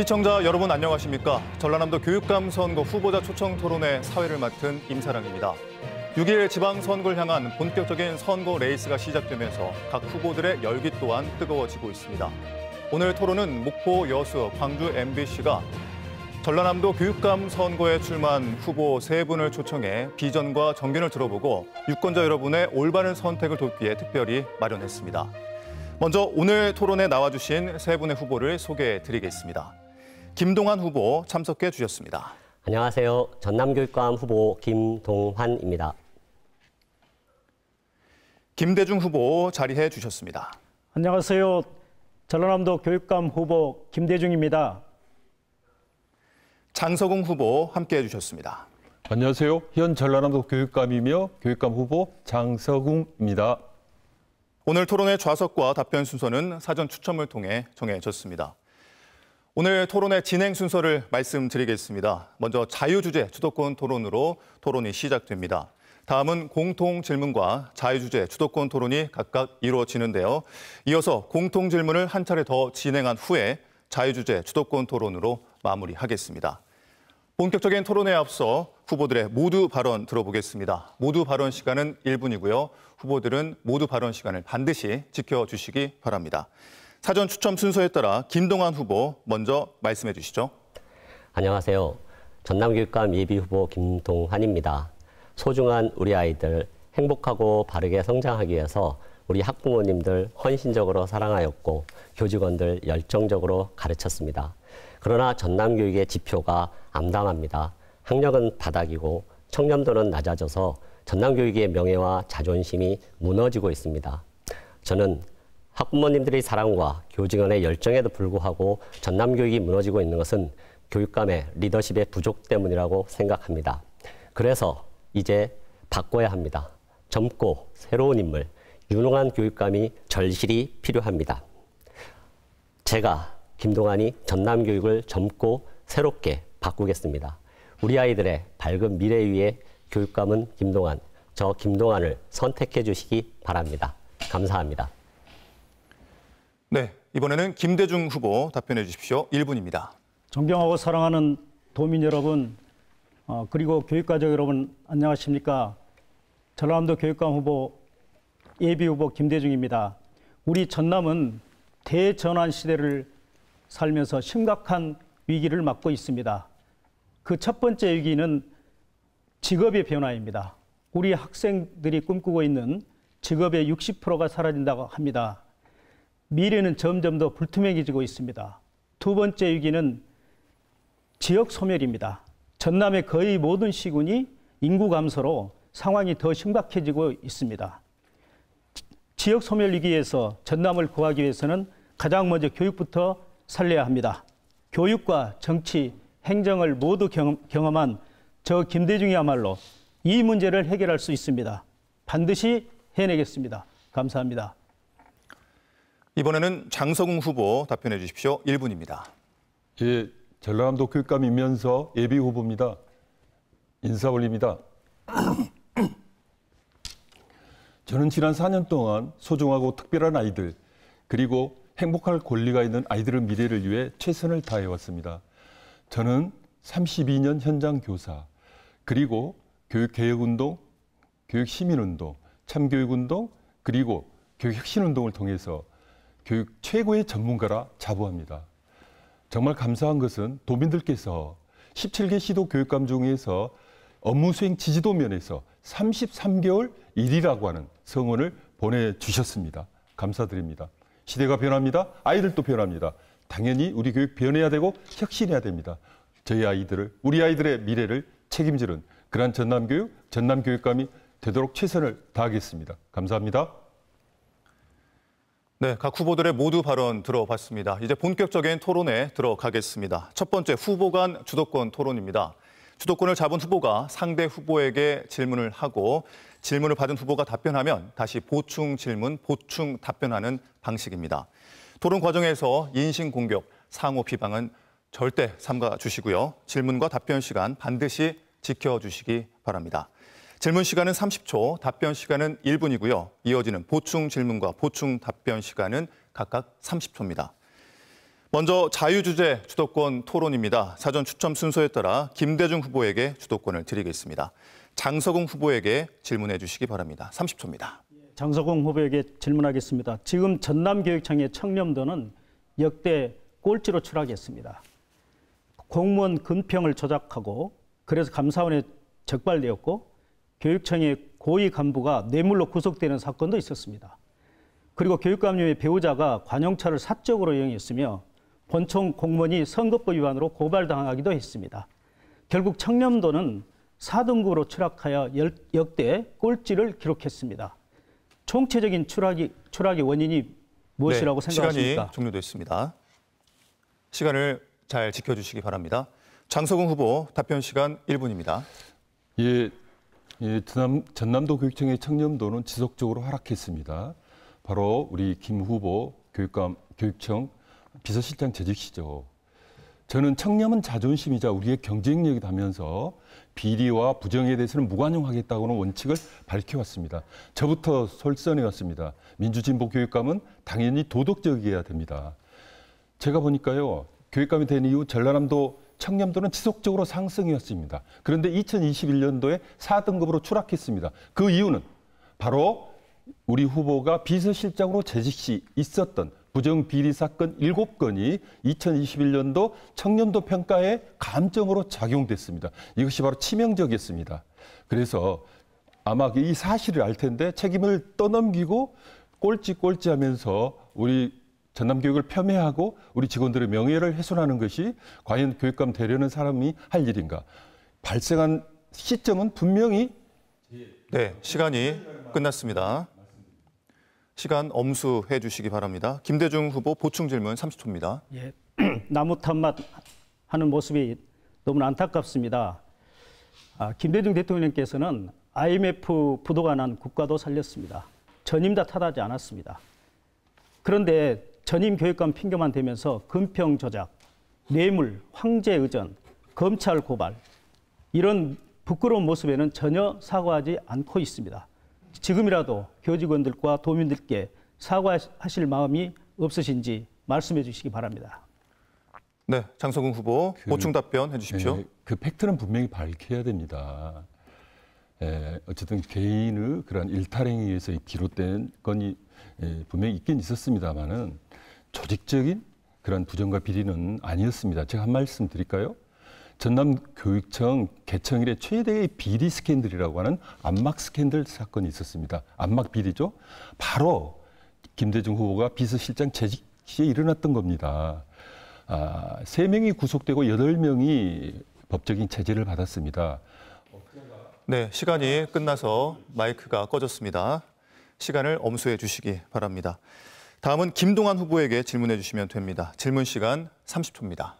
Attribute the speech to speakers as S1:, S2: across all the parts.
S1: 시청자 여러분 안녕하십니까? 전라남도 교육감 선거 후보자 초청 토론회 사회를 맡은 임사랑입니다. 6.1 지방선거를 향한 본격적인 선거 레이스가 시작되면서 각 후보들의 열기 또한 뜨거워지고 있습니다. 오늘 토론은 목포, 여수, 광주 MBC가 전라남도 교육감 선거에 출마한 후보 세 분을 초청해 비전과 정견을 들어보고 유권자 여러분의 올바른 선택을 돕기 위해 특별히 마련했습니다. 먼저 오늘 토론에 나와주신 세 분의 후보를 소개해 드리겠습니다. 김동환 후보 참석해 주셨습니다.
S2: 안녕하세요. 전남교육감 후보 김동환입니다.
S1: 김대중 후보 자리해 주셨습니다.
S3: 안녕하세요. 전라남도 교육감 후보 김대중입니다.
S1: 장서궁 후보 함께해 주셨습니다.
S4: 안녕하세요. 현 전라남도 교육감이며 교육감 후보 장서궁입니다.
S1: 오늘 토론의 좌석과 답변 순서는 사전 추첨을 통해 정해졌습니다. 오늘 토론의 진행 순서를 말씀드리겠습니다. 먼저 자유주제 주도권 토론으로 토론이 시작됩니다. 다음은 공통 질문과 자유주제 주도권 토론이 각각 이루어지는데요. 이어서 공통 질문을 한 차례 더 진행한 후에 자유주제 주도권 토론으로 마무리하겠습니다. 본격적인 토론에 앞서 후보들의 모두 발언 들어보겠습니다. 모두 발언 시간은 1분이고요. 후보들은 모두 발언 시간을 반드시 지켜주시기 바랍니다. 사전 추첨 순서에 따라 김동환 후보 먼저 말씀해 주시죠.
S2: 안녕하세요. 전남교육감 예비 후보 김동환입니다. 소중한 우리 아이들 행복하고 바르게 성장하기 위해서 우리 학부모님들 헌신적으로 사랑하였고 교직원들 열정적으로 가르쳤습니다. 그러나 전남교육의 지표가 암담합니다. 학력은 바닥이고 청렴도는 낮아져서 전남교육의 명예와 자존심이 무너지고 있습니다. 저는 학부모님들의 사랑과 교직원의 열정에도 불구하고 전남 교육이 무너지고 있는 것은 교육감의 리더십의 부족 때문이라고 생각합니다. 그래서 이제 바꿔야 합니다. 젊고 새로운 인물, 유능한 교육감이 절실히 필요합니다. 제가 김동환이 전남 교육을 젊고 새롭게 바꾸겠습니다. 우리 아이들의 밝은 미래 위에 교육감은 김동환, 저 김동환을 선택해 주시기 바랍니다. 감사합니다.
S1: 네, 이번에는 김대중 후보 답변해 주십시오. 1분입니다.
S3: 존경하고 사랑하는 도민 여러분, 어, 그리고 교육가족 여러분 안녕하십니까? 전라남도 교육감 후보 예비 후보 김대중입니다. 우리 전남은 대전환 시대를 살면서 심각한 위기를 맞고 있습니다. 그 첫 번째 위기는 직업의 변화입니다. 우리 학생들이 꿈꾸고 있는 직업의 60%가 사라진다고 합니다. 미래는 점점 더 불투명해지고 있습니다. 두 번째 위기는 지역 소멸입니다. 전남의 거의 모든 시군이 인구 감소로 상황이 더 심각해지고 있습니다. 지역 소멸 위기에서 전남을 구하기 위해서는 가장 먼저 교육부터 살려야 합니다. 교육과 정치, 행정을 모두 경험 한 저 김대중이야말로 이 문제를 해결할 수 있습니다. 반드시 해내겠습니다. 감사합니다.
S1: 이번에는 장서궁 후보 답변해 주십시오. 1분입니다.
S4: 예, 전라남도 교육감이면서 예비 후보입니다. 인사 올립니다. 저는 지난 4년 동안 소중하고 특별한 아이들 그리고 행복할 권리가 있는 아이들의 미래를 위해 최선을 다해 왔습니다. 저는 32년 현장 교사 그리고 교육 개혁 운동, 교육 시민 운동, 참교육 운동 그리고 교육 혁신 운동을 통해서 교육 최고의 전문가라 자부합니다. 정말 감사한 것은 도민들께서 17개 시도 교육감 중에서 업무 수행 지지도 면에서 33개월 일이라고 하는 성원을 보내주셨습니다. 감사드립니다. 시대가 변합니다. 아이들도 변합니다. 당연히 우리 교육 변해야 되고 혁신해야 됩니다. 저희 아이들을, 우리 아이들의 미래를 책임지는 그러한 전남교육, 전남교육감이 되도록 최선을 다하겠습니다. 감사합니다.
S1: 네, 각 후보들의 모두 발언 들어봤습니다. 이제 본격적인 토론에 들어가겠습니다. 첫 번째 후보 간 주도권 토론입니다. 주도권을 잡은 후보가 상대 후보에게 질문을 하고 질문을 받은 후보가 답변하면 다시 보충 질문, 보충 답변하는 방식입니다. 토론 과정에서 인신 공격, 상호 비방은 절대 삼가 주시고요. 질문과 답변 시간 반드시 지켜 주시기 바랍니다. 질문 시간은 30초, 답변 시간은 1분이고요. 이어지는 보충 질문과 보충 답변 시간은 각각 30초입니다. 먼저 자유주제 주도권 토론입니다. 사전 추첨 순서에 따라 김대중 후보에게 주도권을 드리겠습니다. 장서공 후보에게 질문해 주시기 바랍니다. 30초입니다.
S3: 장서공 후보에게 질문하겠습니다. 지금 전남교육청의 청렴도는 역대 꼴찌로 추락했습니다. 공무원 근평을 조작하고 그래서 감사원에 적발되었고 교육청의 고위 간부가 뇌물로 구속되는 사건도 있었습니다. 그리고 교육감님의 배우자가 관용차를 사적으로 이용했으며 본청 공무원이 선거법 위반으로 고발당하기도 했습니다. 결국 청렴도는 4등급으로 추락하여 열- 역대 꼴찌를 기록했습니다. 총체적인 추락이, 추락의 원인이 무엇이라고
S1: 네,
S3: 생각하십니까?
S1: 시간이 종료됐습니다. 시간을 잘 지켜주시기 바랍니다. 장서공 후보 답변 시간 1분입니다.
S4: 예, 예, 전남, 전남 도 교육청의 청렴도는 지속적으로 하락했습니다. 바로 우리 김 후보 교육감, 교육청 비서실장 재직 시죠. 저는 청렴은 자존심이자 우리의 경쟁력이라면서 비리와 부정에 대해서는 무관용하겠다고는 원칙을 밝혀왔습니다. 저부터 솔선해왔습니다. 민주진보 교육감은 당연히 도덕적이어야 됩니다. 제가 보니까요, 교육감이 된 이후 전라남도 청렴도는 지속적으로 상승이었습니다. 그런데 2021년도에 4등급으로 추락했습니다. 그 이유는 바로 우리 후보가 비서실장으로 재직 시 있었던 부정 비리 사건 7건이 2021년도 청렴도 평가에 감점으로 작용됐습니다. 이것이 바로 치명적이었습니다. 그래서 아마 이 사실을 알 텐데 책임을 떠넘기고 꼴찌꼴찌 하면서 우리 전남 교육을 폄훼하고 우리 직원들의 명예를 훼손하는 것이 과연 교육감 되려는 사람이 할 일인가. 발생한 시점은 분명히
S1: 네, 시간이 끝났습니다. 시간 엄수해 주시기 바랍니다. 김대중 후보 보충 질문 30초입니다.
S3: 예, 나무 탓맛 하는 모습이 너무 안타깝습니다. 아, 김대중 대통령께서는 IMF 부도가 난 국가도 살렸습니다. 전임 다 탓하지 않았습니다. 그런데 전임 교육감 핑계만 대면서 금평 조작, 뇌물, 황제 의전, 검찰 고발 이런 부끄러운 모습에는 전혀 사과하지 않고 있습니다. 지금이라도 교직원들과 도민들께 사과하실 마음이 없으신지 말씀해 주시기 바랍니다.
S1: 네, 장서공 후보 보충 답변 해주십시오.
S4: 예, 그 팩트는 분명히 밝혀야 됩니다. 예, 어쨌든 개인의 그런 일탈행위에 의해서 비롯된 건이 예, 분명히 있긴 있었습니다만은 조직적인 그런 부정과 비리는 아니었습니다. 제가 한 말씀 드릴까요? 전남 교육청 개청 이래 최대의 비리 스캔들이라고 하는 안막 스캔들 사건이 있었습니다. 안막 비리죠. 바로 김대중 후보가 비서실장 재직 시에 일어났던 겁니다. 아, 세 명이 구속되고 여덟 명이 법적인 제재를 받았습니다.
S1: 네, 시간이 끝나서 마이크가 꺼졌습니다. 시간을 엄수해 주시기 바랍니다. 다음은 김동완 후보에게 질문해 주시면 됩니다. 질문 시간 30초입니다.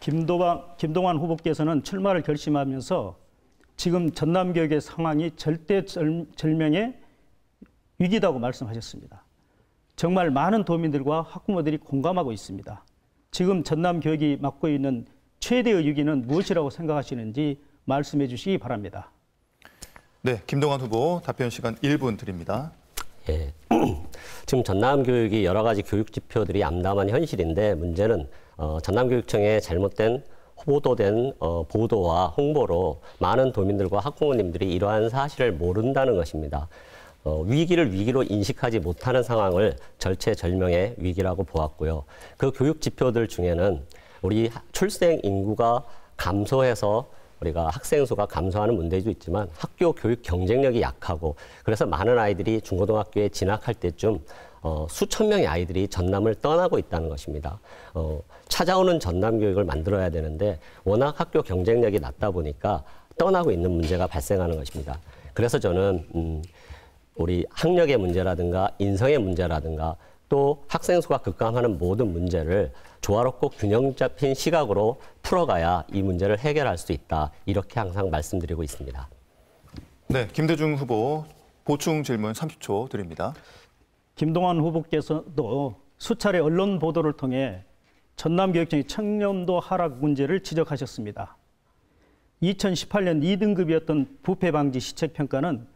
S3: 김도방, 김동완 후보께서는 출마를 결심하면서 지금 전남교육의 상황이 절대 절명의 위기다고 말씀하셨습니다. 정말 많은 도민들과 학부모들이 공감하고 있습니다. 지금 전남 교육이 맡고 있는 최대의 위기는 무엇이라고 생각하시는지 말씀해 주시기 바랍니다.
S1: 네, 김동완 후보 답변 시간 1분 드립니다.
S2: 예. 지금 전남 교육이 여러 가지 교육 지표들이 암담한 현실인데 문제는 어, 전남교육청의 잘못된 보도된 어, 보도와 홍보로 많은 도민들과 학부모님들이 이러한 사실을 모른다는 것입니다. 어, 위기를 위기로 인식하지 못하는 상황을 절체절명의 위기라고 보았고요. 그 교육 지표들 중에는 우리 하- 출생 인구가 감소해서 우리가 학생 수가 감소하는 문제도 있지만 학교 교육 경쟁력이 약하고 그래서 많은 아이들이 중고등학교에 진학할 때쯤 어, 수천 명의 아이들이 전남을 떠나고 있다는 것입니다. 어, 찾아오는 전남 교육을 만들어야 되는데 워낙 학교 경쟁력이 낮다 보니까 떠나고 있는 문제가 발생하는 것입니다. 그래서 저는 음, 우리 학력의 문제라든가 인성의 문제라든가 또 학생 수가 급감하는 모든 문제를 조화롭고 균형 잡힌 시각으로 풀어가야 이 문제를 해결할 수 있다. 이렇게 항상 말씀드리고 있습니다.
S1: 네, 김대중 후보 보충 질문 30초 드립니다.
S3: 김동완 후보께서도 수차례 언론 보도를 통해 전남교육청의 청렴도 하락 문제를 지적하셨습니다. 2018년 2등급이었던 부패 방지 시책 평가는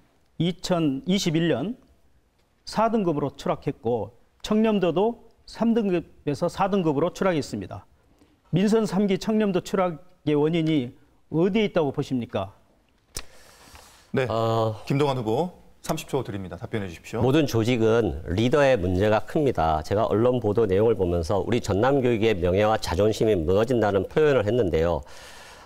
S3: 2021년 4등급으로 추락했고 청렴도도 3등급에서 4등급으로 추락했습니다. 민선 3기 청렴도 추락의 원인이 어디에 있다고 보십니까?
S1: 네,
S2: 어,
S1: 김동완 후보 30초 드립니다. 답변해 주십시오.
S2: 모든 조직은 리더의 문제가 큽니다. 제가 언론 보도 내용을 보면서 우리 전남 교육의 명예와 자존심이 무너진다는 표현을 했는데요.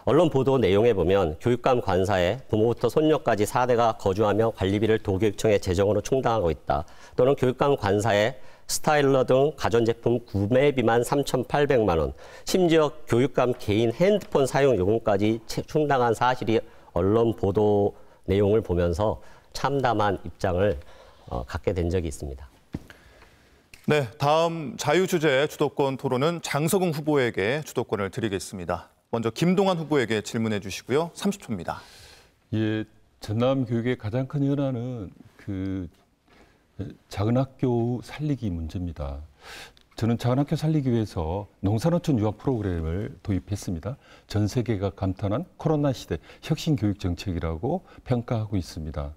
S2: 언론 보도 내용에 보면 교육감 관사에 부모부터 손녀까지 4대가 거주하며 관리비를 도교육청의 재정으로 충당하고 있다. 또는 교육감 관사에 스타일러 등 가전제품 구매비만 3,800만 원, 심지어 교육감 개인 핸드폰 사용 요금까지 채- 충당한 사실이 언론 보도 내용을 보면서 참담한 입장을 어, 갖게 된 적이 있습니다.
S1: 네, 다음 자유 주제 주도권 토론은 장서궁 후보에게 주도권을 드리겠습니다. 먼저 김동완 후보에게 질문해 주시고요. 30초입니다.
S4: 예, 전남 교육의 가장 큰 현안은 그 작은 학교 살리기 문제입니다. 저는 작은 학교 살리기 위해서 농산어촌 유학 프로그램을 도입했습니다. 전 세계가 감탄한 코로나 시대 혁신 교육 정책이라고 평가하고 있습니다.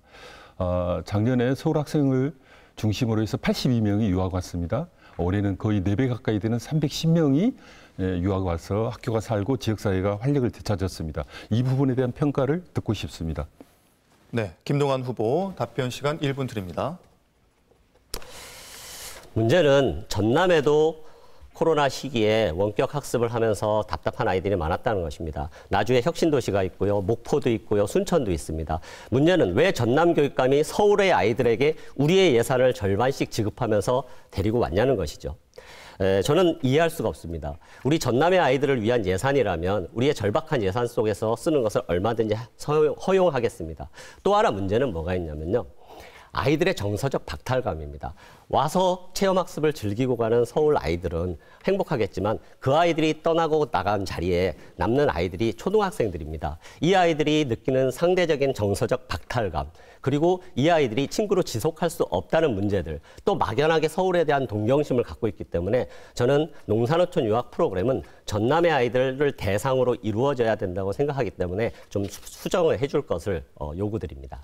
S4: 아, 작년에 서울 학생을 중심으로 해서 82명이 유학 왔습니다. 올해는 거의 4배 가까이 되는 310명이 유학 와서 학교가 살고 지역사회가 활력을 되찾았습니다. 이 부분에 대한 평가를 듣고 싶습니다.
S1: 네, 김동완 후보 답변 시간 1분 드립니다.
S2: 문제는 전남에도 코로나 시기에 원격 학습을 하면서 답답한 아이들이 많았다는 것입니다. 나주에 혁신도시가 있고요. 목포도 있고요. 순천도 있습니다. 문제는 왜 전남 교육감이 서울의 아이들에게 우리의 예산을 절반씩 지급하면서 데리고 왔냐는 것이죠. 에, 저는 이해할 수가 없습니다. 우리 전남의 아이들을 위한 예산이라면 우리의 절박한 예산 속에서 쓰는 것을 얼마든지 허용- 허용하겠습니다. 또 하나 문제는 뭐가 있냐면요. 아이들의 정서적 박탈감입니다. 와서 체험학습을 즐기고 가는 서울 아이들은 행복하겠지만 그 아이들이 떠나고 나간 자리에 남는 아이들이 초등학생들입니다. 이 아이들이 느끼는 상대적인 정서적 박탈감, 그리고 이 아이들이 친구로 지속할 수 없다는 문제들, 또 막연하게 서울에 대한 동경심을 갖고 있기 때문에 저는 농산어촌 유학 프로그램은 전남의 아이들을 대상으로 이루어져야 된다고 생각하기 때문에 좀 수- 수정을 해줄 것을 어, 요구드립니다.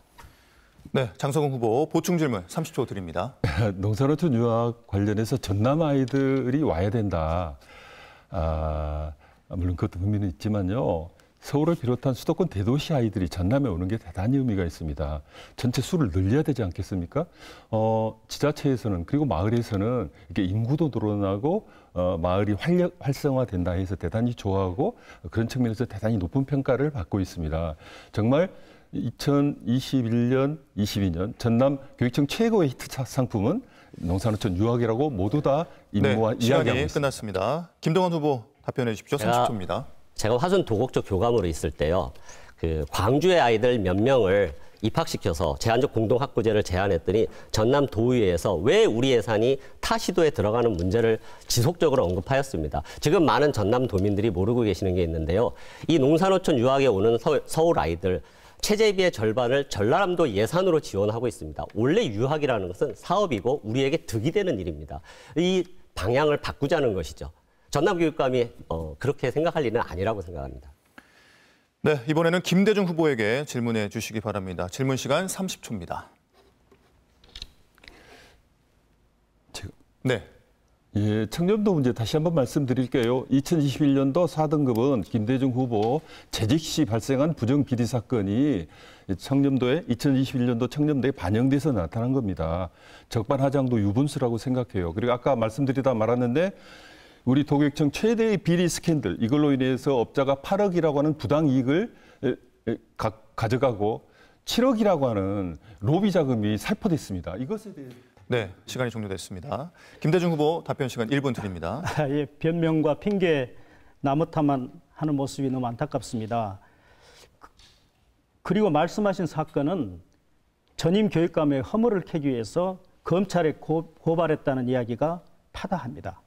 S1: 네, 장서궁 후보 보충 질문 30초 드립니다.
S4: 농산어촌 유학 관련해서 전남 아이들이 와야 된다. 아, 물론 그것도 의미는 있지만요. 서울을 비롯한 수도권 대도시 아이들이 전남에 오는 게 대단히 의미가 있습니다. 전체 수를 늘려야 되지 않겠습니까? 어, 지자체에서는 그리고 마을에서는 이게 인구도 늘어나고 어, 마을이 활력 활성화된다 해서 대단히 좋아하고 그런 측면에서 대단히 높은 평가를 받고 있습니다. 정말 2021년, 22년 전남 교육청 최고의 히트 차- 상품은 농산어촌 유학이라고 모두 다
S1: 네,
S4: 임무와 이야기하고 있습니다.
S1: 끝났습니다. 김동완 후보 답변해 주십시오.
S2: 제가-
S1: 30초입니다.
S2: 제가 화순 도곡적 교감으로 있을 때요. 그 광주의 아이들 몇 명을 입학시켜서 제한적 공동학구제를 제안했더니 전남 도의회에서 왜 우리 예산이 타 시도에 들어가는 문제를 지속적으로 언급하였습니다. 지금 많은 전남 도민들이 모르고 계시는 게 있는데요. 이 농산어촌 유학에 오는 서, 서울 아이들 체제비의 절반을 전라남도 예산으로 지원하고 있습니다. 원래 유학이라는 것은 사업이고 우리에게 득이 되는 일입니다. 이 방향을 바꾸자는 것이죠. 전남교육감이 어, 그렇게 생각할 일은 아니라고 생각합니다.
S1: 네, 이번에는 김대중 후보에게 질문해 주시기 바랍니다. 질문 시간 30초입니다.
S4: 제가-
S1: 네,
S4: 예, 청렴도 문제 다시 한번 말씀드릴게요. 2021년도 4등급은 김대중 후보 재직 시 발생한 부정 비리 사건이 청렴도에 2021년도 청렴도에 반영돼서 나타난 겁니다. 적반하장도 유분수라고 생각해요. 그리고 아까 말씀드리다 말았는데 우리 도교육청 최대의 비리 스캔들 이걸로 인해서 업자가 8억이라고 하는 부당 이익을 가져가고 7억이라고 하는 로비 자금이 살포됐습니다. 이것에 대해
S1: 네, 시간이 종료됐습니다. 김대중 후보 답변 시간 1분 드립니다.
S3: 예, 변명과 핑계 나무타만 하는 모습이 너무 안타깝습니다. 그리고 말씀하신 사건은 전임 교육감의 허물을 캐기 위해서 검찰에 고, 고발했다는 이야기가 타다합니다.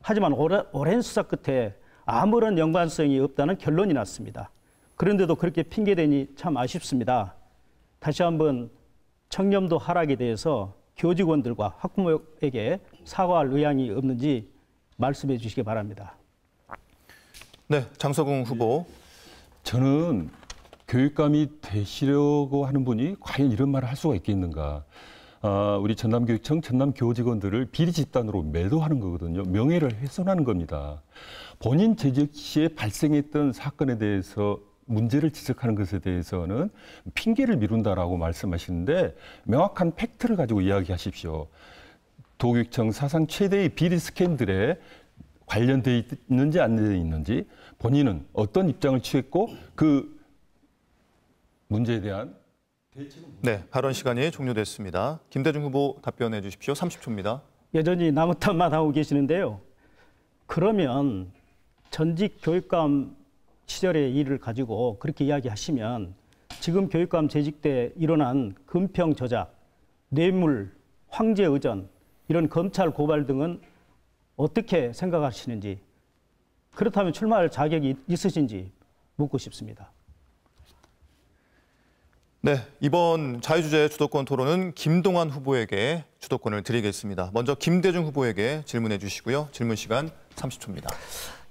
S3: 하지만 오래, 오랜 수사 끝에 아무런 연관성이 없다는 결론이 났습니다. 그런데도 그렇게 핑계대니 참 아쉽습니다. 다시 한번 청렴도 하락에 대해서 교직원들과 학부모에게 사과할 의향이 없는지 말씀해 주시기 바랍니다.
S1: 네, 장서궁 후보.
S4: 저는 교육감이 되시려고 하는 분이 과연 이런 말을 할 수가 있겠는가. 아, 우리 전남교육청 전남교 직원들을 비리 집단으로 매도하는 거거든요. 명예를 훼손하는 겁니다. 본인 재직 시에 발생했던 사건에 대해서 문제를 지적하는 것에 대해서는 핑계를 미룬다라고 말씀하시는데 명확한 팩트를 가지고 이야기하십시오. 도교육청 사상 최대의 비리 스캔들에 관련돼 있는지 안 돼 있는지 본인은 어떤 입장을 취했고 그 문제에 대한
S1: 네, 발언 시간이 종료됐습니다. 김대중 후보 답변해 주십시오. 30초입니다.
S3: 여전히 나무탄만 하고 계시는데요. 그러면 전직 교육감 시절의 일을 가지고 그렇게 이야기하시면 지금 교육감 재직 때 일어난 금평 조작, 뇌물, 황제 의전 이런 검찰 고발 등은 어떻게 생각하시는지 그렇다면 출마할 자격이 있으신지 묻고 싶습니다.
S1: 네, 이번 자유주제 주도권 토론은 김동완 후보에게 주도권을 드리겠습니다. 먼저 김대중 후보에게 질문해 주시고요. 질문 시간 30초입니다.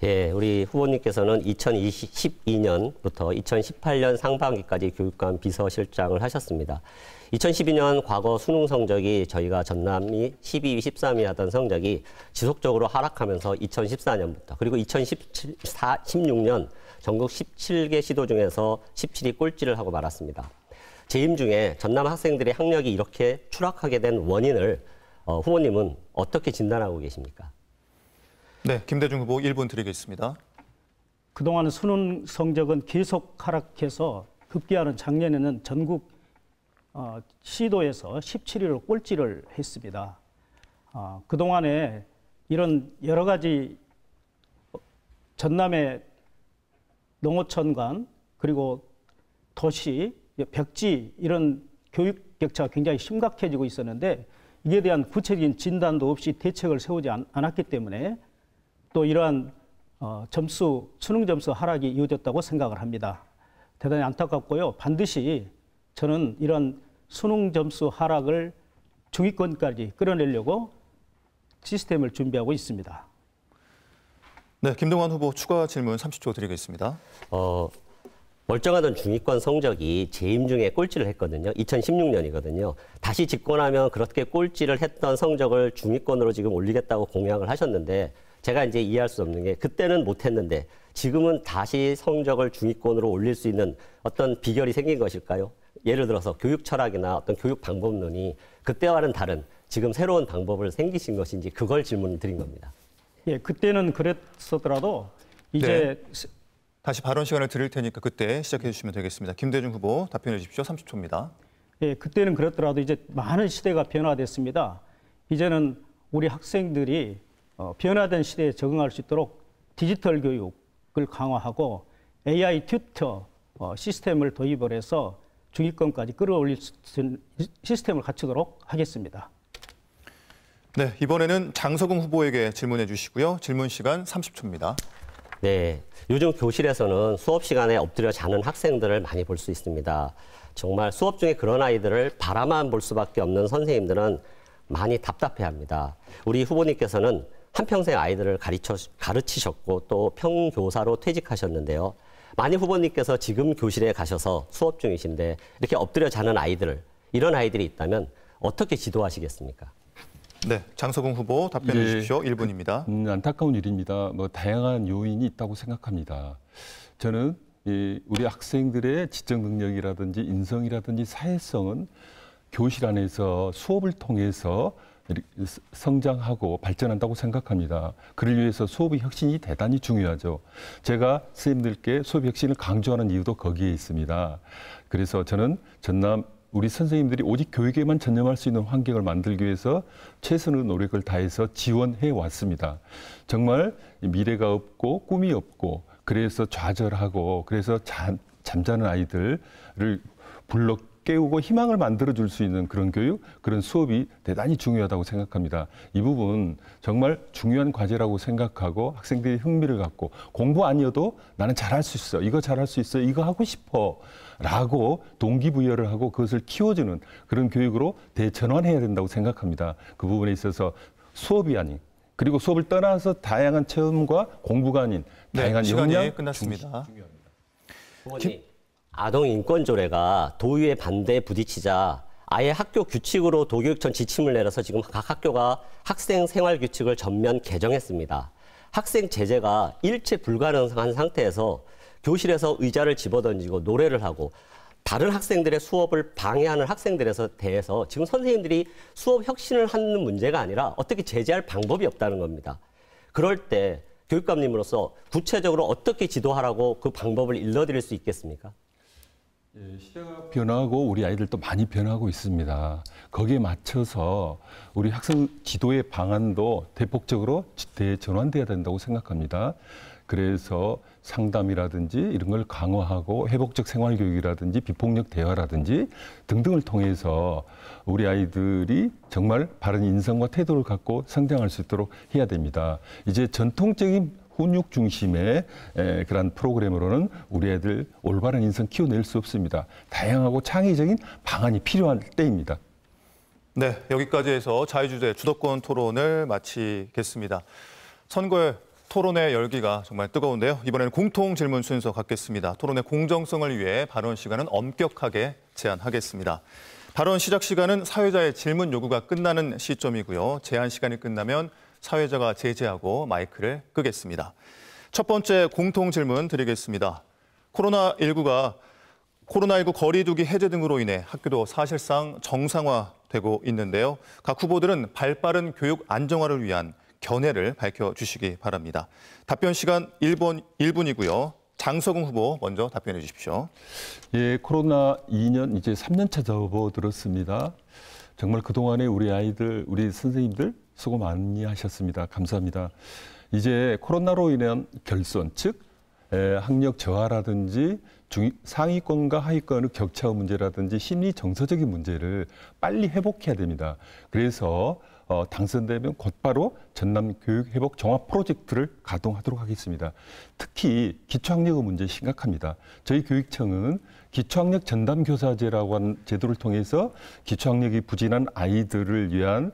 S2: 예, 우리 후보님께서는 2012년부터 2018년 상반기까지 교육감 비서실장을 하셨습니다. 2012년 과거 수능 성적이 저희가 전남이 12위, 13위 하던 성적이 지속적으로 하락하면서 2014년부터 그리고 2016년 전국 17개 시도 중에서 17위 꼴찌를 하고 말았습니다. 재임 중에 전남 학생들의 학력이 이렇게 추락하게 된 원인을 어, 후보님은 어떻게 진단하고 계십니까?
S1: 네, 김대중 후보 1분 드리겠습니다.
S3: 그동안 수능 성적은 계속 하락해서 급기야는 작년에는 전국 어, 시도에서 17위로 꼴찌를 했습니다. 어, 그동안에 이런 여러 가지 전남의 농어촌 간 그리고 도시, 벽지 이런 교육 격차가 굉장히 심각해지고 있었는데 이에 대한 구체적인 진단도 없이 대책을 세우지 않, 않았기 때문에 또 이러한 어, 점수 수능 점수 하락이 이어졌다고 생각을 합니다. 대단히 안타깝고요. 반드시 저는 이런 수능 점수 하락을 중위권까지 끌어내려고 시스템을 준비하고 있습니다.
S1: 네, 김동완 후보 추가 질문 30초 드리겠습니다.
S2: 어, 멀쩡하던 중위권 성적이 재임 중에 꼴찌를 했거든요. 2016년이거든요. 다시 집권하면 그렇게 꼴찌를 했던 성적을 중위권으로 지금 올리겠다고 공약을 하셨는데 제가 이제 이해할 수 없는 게 그때는 못했는데 지금은 다시 성적을 중위권으로 올릴 수 있는 어떤 비결이 생긴 것일까요? 예를 들어서 교육 철학이나 어떤 교육 방법론이 그때와는 다른 지금 새로운 방법을 생기신 것인지 그걸 질문을 드린 겁니다.
S3: 예, 그때는 그랬었더라도 이제
S1: 다시 발언 시간을 드릴 테니까 그때 시작해 주시면 되겠습니다. 김대중 후보 답변해 주십시오. 30초입니다.
S3: 예, 그때는 그렇더라도 이제 많은 시대가 변화됐습니다. 이제는 우리 학생들이 어, 변화된 시대에 적응할 수 있도록 디지털 교육을 강화하고 AI 튜터 어, 시스템을 도입을 해서 중위권까지 끌어올릴 수 있는 시스템을 갖추도록 하겠습니다.
S1: 네, 이번에는 장석웅 후보에게 질문해 주시고요. 질문 시간 30초입니다.
S2: 네. 요즘 교실에서는 수업 시간에 엎드려 자는 학생들을 많이 볼 수 있습니다. 정말 수업 중에 그런 아이들을 바라만 볼 수밖에 없는 선생님들은 많이 답답해 합니다. 우리 후보님께서는 한평생 아이들을 가르쳐, 가르치셨고 또 평교사로 퇴직하셨는데요. 많이 후보님께서 지금 교실에 가셔서 수업 중이신데 이렇게 엎드려 자는 아이들, 이런 아이들이 있다면 어떻게 지도하시겠습니까?
S1: 네, 장석웅 후보 답변해
S4: 예.
S1: 주십시오. 1분입니다.
S4: 음, 안타까운 일입니다. 뭐 다양한 요인이 있다고 생각합니다. 저는 이 우리 학생들의 지적 능력이라든지 인성이라든지 사회성은 교실 안에서 수업을 통해서 성장하고 발전한다고 생각합니다. 그를 위해서 수업의 혁신이 대단히 중요하죠. 제가 선생님들께 수업 혁신을 강조하는 이유도 거기에 있습니다. 그래서 저는 전남 우리 선생님들이 오직 교육에만 전념할 수 있는 환경을 만들기 위해서 최선의 노력을 다해서 지원해 왔습니다. 정말 미래가 없고 꿈이 없고 그래서 좌절하고 그래서 잠, 잠자는 아이들을 불러 깨우고 희망을 만들어 줄 수 있는 그런 교육, 그런 수업이 대단히 중요하다고 생각합니다. 이 부분 정말 중요한 과제라고 생각하고 학생들이 흥미를 갖고 공부 아니어도 나는 잘할 수 있어. 이거 잘할 수 있어. 이거 하고 싶어. 라고 동기부여를 하고 그것을 키워주는 그런 교육으로 대전환해야 된다고 생각합니다. 그 부분에 있어서 수업이 아닌 그리고 수업을 떠나서 다양한 체험과 공부가 아닌
S1: 네,
S4: 다양한
S1: 시간이
S4: 역량
S1: 끝났습니다.
S2: 후보님, 아동 인권 조례가 도의회 반대에 부딪히자 아예 학교 규칙으로 도교육청 지침을 내려서 지금 각 학교가 학생 생활 규칙을 전면 개정했습니다. 학생 제재가 일체 불가능한 상태에서 교실에서 의자를 집어던지고 노래를 하고 다른 학생들의 수업을 방해하는 학생들에서 대해서 지금 선생님들이 수업 혁신을 하는 문제가 아니라 어떻게 제재할 방법이 없다는 겁니다. 그럴 때 교육감님으로서 구체적으로 어떻게 지도하라고 그 방법을 일러드릴 수 있겠습니까?
S4: 예, 시대가 변하고 우리 아이들도 많이 변하고 있습니다. 거기에 맞춰서 우리 학생 지도의 방안도 대폭적으로 대전환돼야 된다고 생각합니다. 그래서 상담이라든지 이런 걸 강화하고 회복적 생활 교육이라든지 비폭력 대화라든지 등등을 통해서 우리 아이들이 정말 바른 인성과 태도를 갖고 성장할 수 있도록 해야 됩니다. 이제 전통적인 훈육 중심의 에, 그런 프로그램으로는 우리 애들 올바른 인성 키워낼 수 없습니다. 다양하고 창의적인 방안이 필요한 때입니다.
S1: 네, 여기까지 해서 자유주제 주도권 토론을 마치겠습니다. 선거의 토론의 열기가 정말 뜨거운데요. 이번에는 공통 질문 순서 갖겠습니다. 토론의 공정성을 위해 발언 시간은 엄격하게 제한하겠습니다. 발언 시작 시간은 사회자의 질문 요구가 끝나는 시점이고요. 제한 시간이 끝나면 사회자가 제재하고 마이크를 끄겠습니다. 첫 번째 공통 질문 드리겠습니다. 코로나19가 코로나19 거리두기 해제 등으로 인해 학교도 사실상 정상화되고 있는데요. 각 후보들은 발빠른 교육 안정화를 위한 견해를 밝혀주시기 바랍니다. 답변 시간 1분, 1분이고요. 장석웅 후보 먼저 답변해 주십시오.
S4: 예, 코로나 2년 이제 3년 차 접어들었습니다. 정말 그동안에 우리 아이들, 우리 선생님들 수고 많이 하셨습니다. 감사합니다. 이제 코로나로 인한 결손, 즉 에, 학력 저하라든지 중, 상위권과 하위권의 격차 문제라든지 심리 정서적인 문제를 빨리 회복해야 됩니다. 그래서 어, 당선되면 곧바로 전남 교육 회복 종합 프로젝트를 가동하도록 하겠습니다. 특히 기초학력의 문제 심각합니다. 저희 교육청은 기초학력 전담 교사제라고 하는 제도를 통해서 기초학력이 부진한 아이들을 위한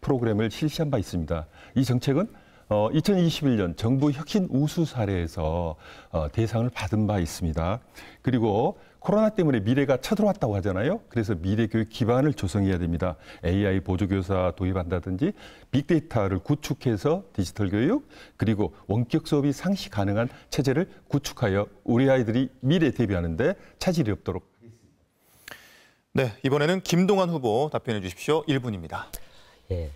S4: 프로그램을 실시한 바 있습니다. 이 정책은 어, 2021년 정부 혁신 우수 사례에서 어, 대상을 받은 바 있습니다. 그리고 코로나 때문에 미래가 쳐들어왔다고 하잖아요. 그래서 미래 교육 기반을 조성해야 됩니다. AI 보조교사 도입한다든지 빅데이터를 구축해서 디지털 교육 그리고 원격 수업이 상시 가능한 체제를 구축하여 우리 아이들이 미래 대비하는데 차질이 없도록
S1: 네, 이번에는 김동완 후보 답변해 주십시오. 1분입니다.
S2: 예.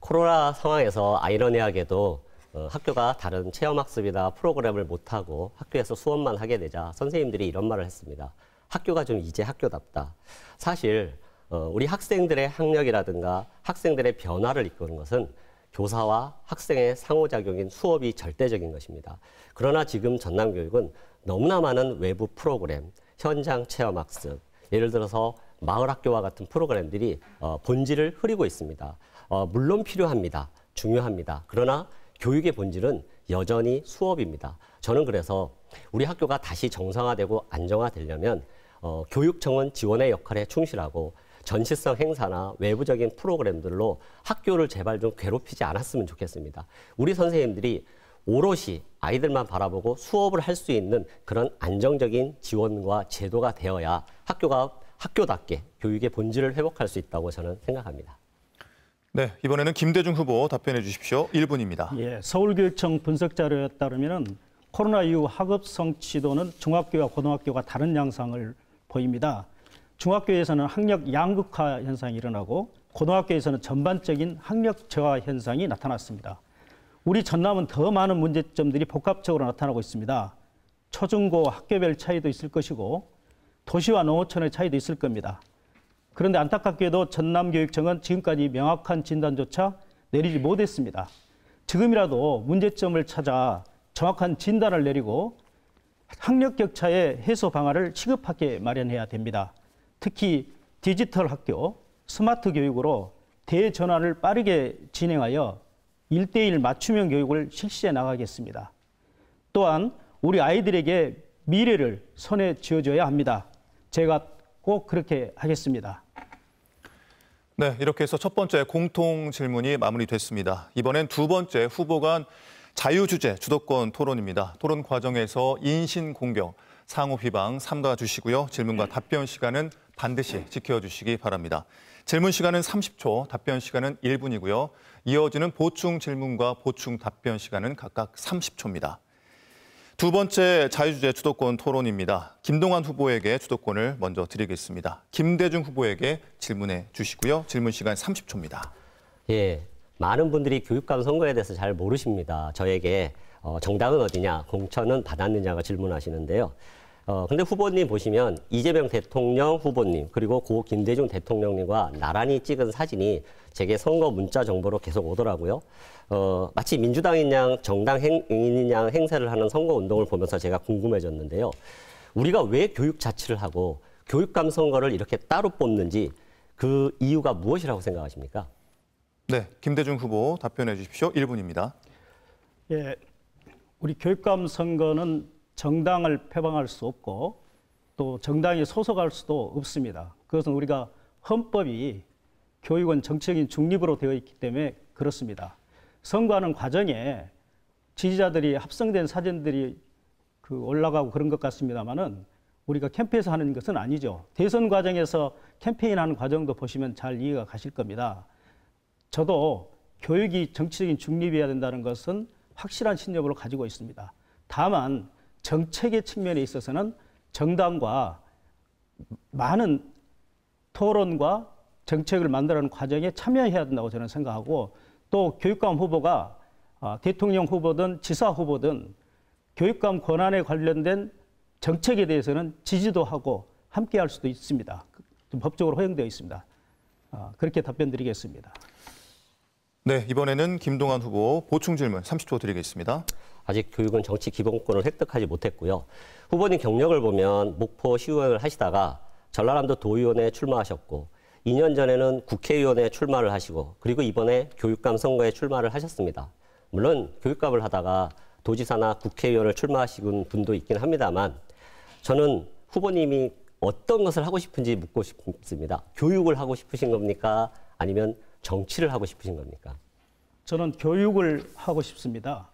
S2: 코로나 상황에서 아이러니하게도 어, 학교가 다른 체험학습이나 프로그램을 못하고 학교에서 수업만 하게 되자 선생님들이 이런 말을 했습니다. 학교가 좀 이제 학교답다. 사실 어, 우리 학생들의 학력이라든가 학생들의 변화를 이끄는 것은 교사와 학생의 상호작용인 수업이 절대적인 것입니다. 그러나 지금 전남교육은 너무나 많은 외부 프로그램, 현장 체험학습, 예를 들어서 마을학교와 같은 프로그램들이 어, 본질을 흐리고 있습니다. 어, 물론 필요합니다. 중요합니다. 그러나 교육의 본질은 여전히 수업입니다. 저는 그래서 우리 학교가 다시 정상화되고 안정화되려면 어, 교육청은 지원의 역할에 충실하고 전시성 행사나 외부적인 프로그램들로 학교를 제발 좀 괴롭히지 않았으면 좋겠습니다. 우리 선생님들이 오롯이 아이들만 바라보고 수업을 할 수 있는 그런 안정적인 지원과 제도가 되어야 학교가 학교답게 교육의 본질을 회복할 수 있다고 저는 생각합니다.
S1: 네, 이번에는 김대중 후보 답변해 주십시오. 1분입니다.
S3: 예, 서울교육청 분석 자료에 따르면 코로나 이후 학업 성취도는 중학교와 고등학교가 다른 양상을 보입니다. 중학교에서는 학력 양극화 현상이 일어나고 고등학교에서는 전반적인 학력 저하 현상이 나타났습니다. 우리 전남은 더 많은 문제점들이 복합적으로 나타나고 있습니다. 초중고 학교별 차이도 있을 것이고 도시와 농어촌의 차이도 있을 겁니다. 그런데 안타깝게도 전남교육청은 지금까지 명확한 진단조차 내리지 못했습니다. 지금이라도 문제점을 찾아 정확한 진단을 내리고 학력 격차의 해소 방안을 시급하게 마련해야 됩니다. 특히 디지털 학교, 스마트 교육으로 대전환을 빠르게 진행하여 일대일 맞춤형 교육을 실시해 나가겠습니다. 또한 우리 아이들에게 미래를 손에 쥐어줘야 합니다. 제가 꼭 그렇게 하겠습니다.
S1: 네, 이렇게 해서 첫 번째 공통 질문이 마무리됐습니다. 이번엔 두 번째 후보 간 자유주제 주도권 토론입니다. 토론 과정에서 인신 공격, 상호 비방 삼가 주시고요. 질문과 답변 시간은 반드시 지켜주시기 바랍니다. 질문 시간은 30초, 답변 시간은 1분이고요. 이어지는 보충 질문과 보충 답변 시간은 각각 30초입니다. 두 번째 자유주제 주도권 토론입니다. 김동완 후보에게 주도권을 먼저 드리겠습니다. 김대중 후보에게 질문해 주시고요. 질문 시간 30초입니다.
S2: 예, 많은 분들이 교육감 선거에 대해서 잘 모르십니다. 저에게 어, 정당은 어디냐, 공천은 받았느냐가 질문하시는데요. 어, 근데 후보님 보시면 이재명 대통령 후보님 그리고 고 김대중 대통령님과 나란히 찍은 사진이 제게 선거 문자 정보로 계속 오더라고요. 어, 마치 민주당인 양 정당 행인인 양 행세를 하는 선거 운동을 보면서 제가 궁금해졌는데요. 우리가 왜 교육 자치를 하고 교육감 선거를 이렇게 따로 뽑는지 그 이유가 무엇이라고 생각하십니까?
S1: 네, 김대중 후보 답변해 주십시오. 1분입니다.
S3: 예, 우리 교육감 선거는 정당을 표방할 수 없고 또 정당에 소속할 수도 없습니다. 그것은 우리가 헌법이 교육은 정치적인 중립으로 되어 있기 때문에 그렇습니다. 선거하는 과정에 지지자들이 합성된 사진들이 그 올라가고 그런 것 같습니다만은 우리가 캠페인에서 하는 것은 아니죠. 대선 과정에서 캠페인하는 과정도 보시면 잘 이해가 가실 겁니다. 저도 교육이 정치적인 중립이어야 된다는 것은 확실한 신념으로 가지고 있습니다. 다만 정책의 측면에 있어서는 정당과 많은 토론과 정책을 만들어가는 과정에 참여해야 된다고 저는 생각하고 또 교육감 후보가 아, 대통령 후보든 지사 후보든 교육감 권한에 관련된 정책에 대해서는 지지도 하고 함께 할 수도 있습니다. 좀 법적으로 허용되어 있습니다. 아, 그렇게 답변 드리겠습니다.
S1: 네, 이번에는 김동완 후보 보충 질문 30초 드리겠습니다.
S2: 아직 교육은 정치 기본권을 획득하지 못했고요. 후보님 경력을 보면 목포 시의원을 하시다가 전라남도 도의원에 출마하셨고 2년 전에는 국회의원에 출마를 하시고 그리고 이번에 교육감 선거에 출마를 하셨습니다. 물론 교육감을 하다가 도지사나 국회의원을 출마하신 분도 있긴 합니다만 저는 후보님이 어떤 것을 하고 싶은지 묻고 싶습니다. 교육을 하고 싶으신 겁니까? 아니면 정치를 하고 싶으신 겁니까?
S3: 저는 교육을 하고 싶습니다.